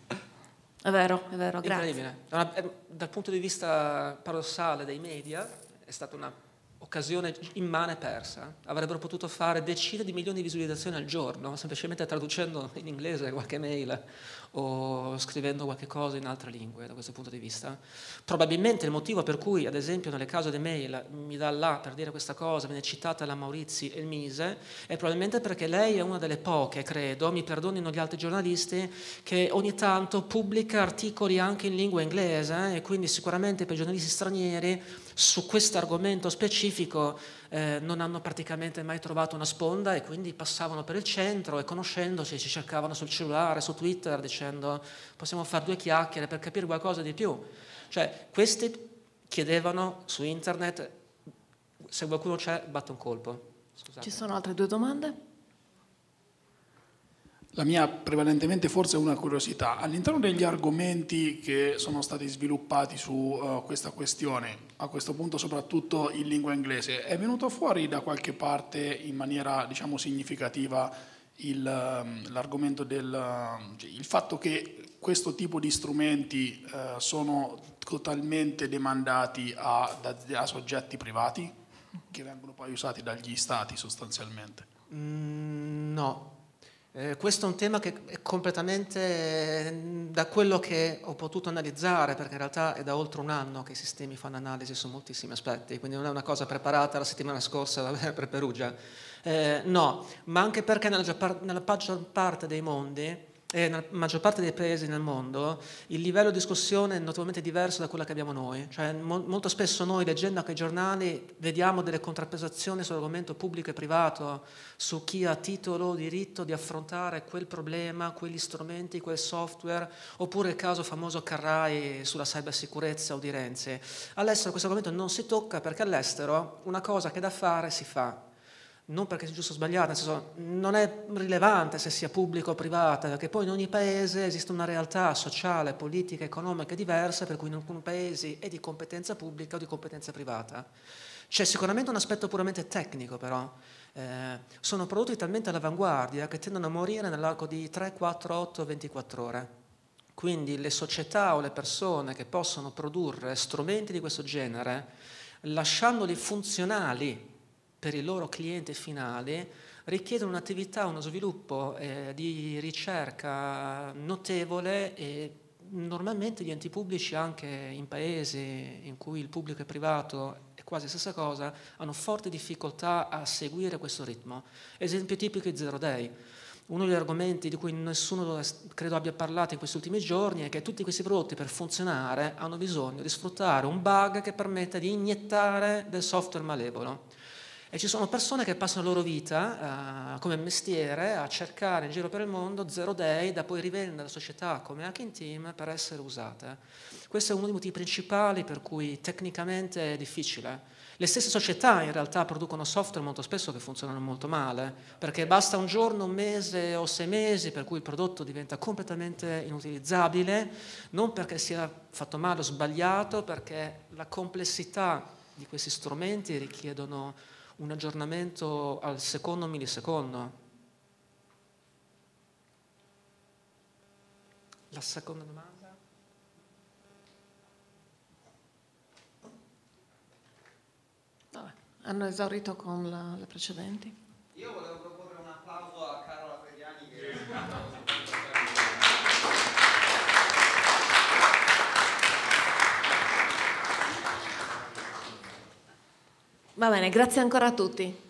È vero, è vero, grazie. Incredibile. Dal punto di vista paradossale dei media è stata una occasione immane persa. Avrebbero potuto fare decine di milioni di visualizzazioni al giorno, semplicemente traducendo in inglese qualche mail o scrivendo qualche cosa in altre lingue da questo punto di vista. Probabilmente il motivo per cui, ad esempio, nelle case di mail mi dà là per dire questa cosa, viene citata la Maurizi e il Mise, è probabilmente perché lei è una delle poche, credo, mi perdonino gli altri giornalisti, che ogni tanto pubblica articoli anche in lingua inglese eh, e quindi sicuramente per i giornalisti stranieri su questo argomento specifico eh, non hanno praticamente mai trovato una sponda e quindi passavano per il centro e conoscendosi ci cercavano sul cellulare, su Twitter, dicendo possiamo fare due chiacchiere per capire qualcosa di più. Cioè, questi chiedevano su internet, se qualcuno c'è, batte un colpo. Scusate. Ci sono altre due domande? La mia prevalentemente forse è una curiosità. All'interno degli argomenti che sono stati sviluppati su uh, questa questione, a questo punto soprattutto in lingua inglese, è venuto fuori da qualche parte in maniera diciamo significativa l'argomento del um, il fatto che questo tipo di strumenti uh, sono totalmente demandati a, da, a soggetti privati che vengono poi usati dagli stati sostanzialmente? Mm, no, eh, questo è un tema che è completamente, mm, da quello che ho potuto analizzare, perché in realtà è da oltre un anno che i sistemi fanno analisi su moltissimi aspetti, quindi non è una cosa preparata la settimana scorsa per Perugia. Eh, no, ma anche perché nella, nella maggior parte dei mondi e nella maggior parte dei paesi nel mondo il livello di discussione è notevolmente diverso da quello che abbiamo noi. Cioè, mo- molto spesso noi, leggendo anche i giornali, vediamo delle contrapposizioni sull'argomento pubblico e privato, su chi ha titolo o diritto di affrontare quel problema, quegli strumenti, quel software, oppure il caso famoso Carrai sulla cybersicurezza o di Renzi. All'estero questo argomento non si tocca perché all'estero una cosa che è da fare si fa non perché sia giusto o sbagliato, nel senso non è rilevante se sia pubblico o privata, perché poi in ogni paese esiste una realtà sociale, politica, economica diversa, per cui in alcuni paesi è di competenza pubblica o di competenza privata. C'è sicuramente un aspetto puramente tecnico però, eh, sono prodotti talmente all'avanguardia che tendono a morire nell'arco di 3, 4, 8, 24 ore. Quindi le società o le persone che possono produrre strumenti di questo genere, lasciandoli funzionali per i loro clienti finali richiedono un'attività, uno sviluppo eh, di ricerca notevole e normalmente gli enti pubblici anche in paesi in cui il pubblico e privato è quasi la stessa cosa hanno forti difficoltà a seguire questo ritmo. Esempio tipico è Zero Day. Uno degli argomenti di cui nessuno credo abbia parlato in questi ultimi giorni è che tutti questi prodotti per funzionare hanno bisogno di sfruttare un bug che permetta di iniettare del software malevolo. E ci sono persone che passano la loro vita uh, come mestiere a cercare in giro per il mondo zero day da poi rivendere a società come Hacking Team per essere usate. Questo è uno dei motivi principali per cui tecnicamente è difficile. Le stesse società in realtà producono software molto spesso che funzionano molto male, perché basta un giorno, un mese o sei mesi per cui il prodotto diventa completamente inutilizzabile, non perché sia fatto male o sbagliato, perché la complessità di questi strumenti richiedono un aggiornamento al secondo millisecondo. La seconda domanda? Vabbè, hanno esaurito con la, le precedenti. Io volevo proporre un applauso a Carola Frediani che... Va bene, grazie ancora a tutti.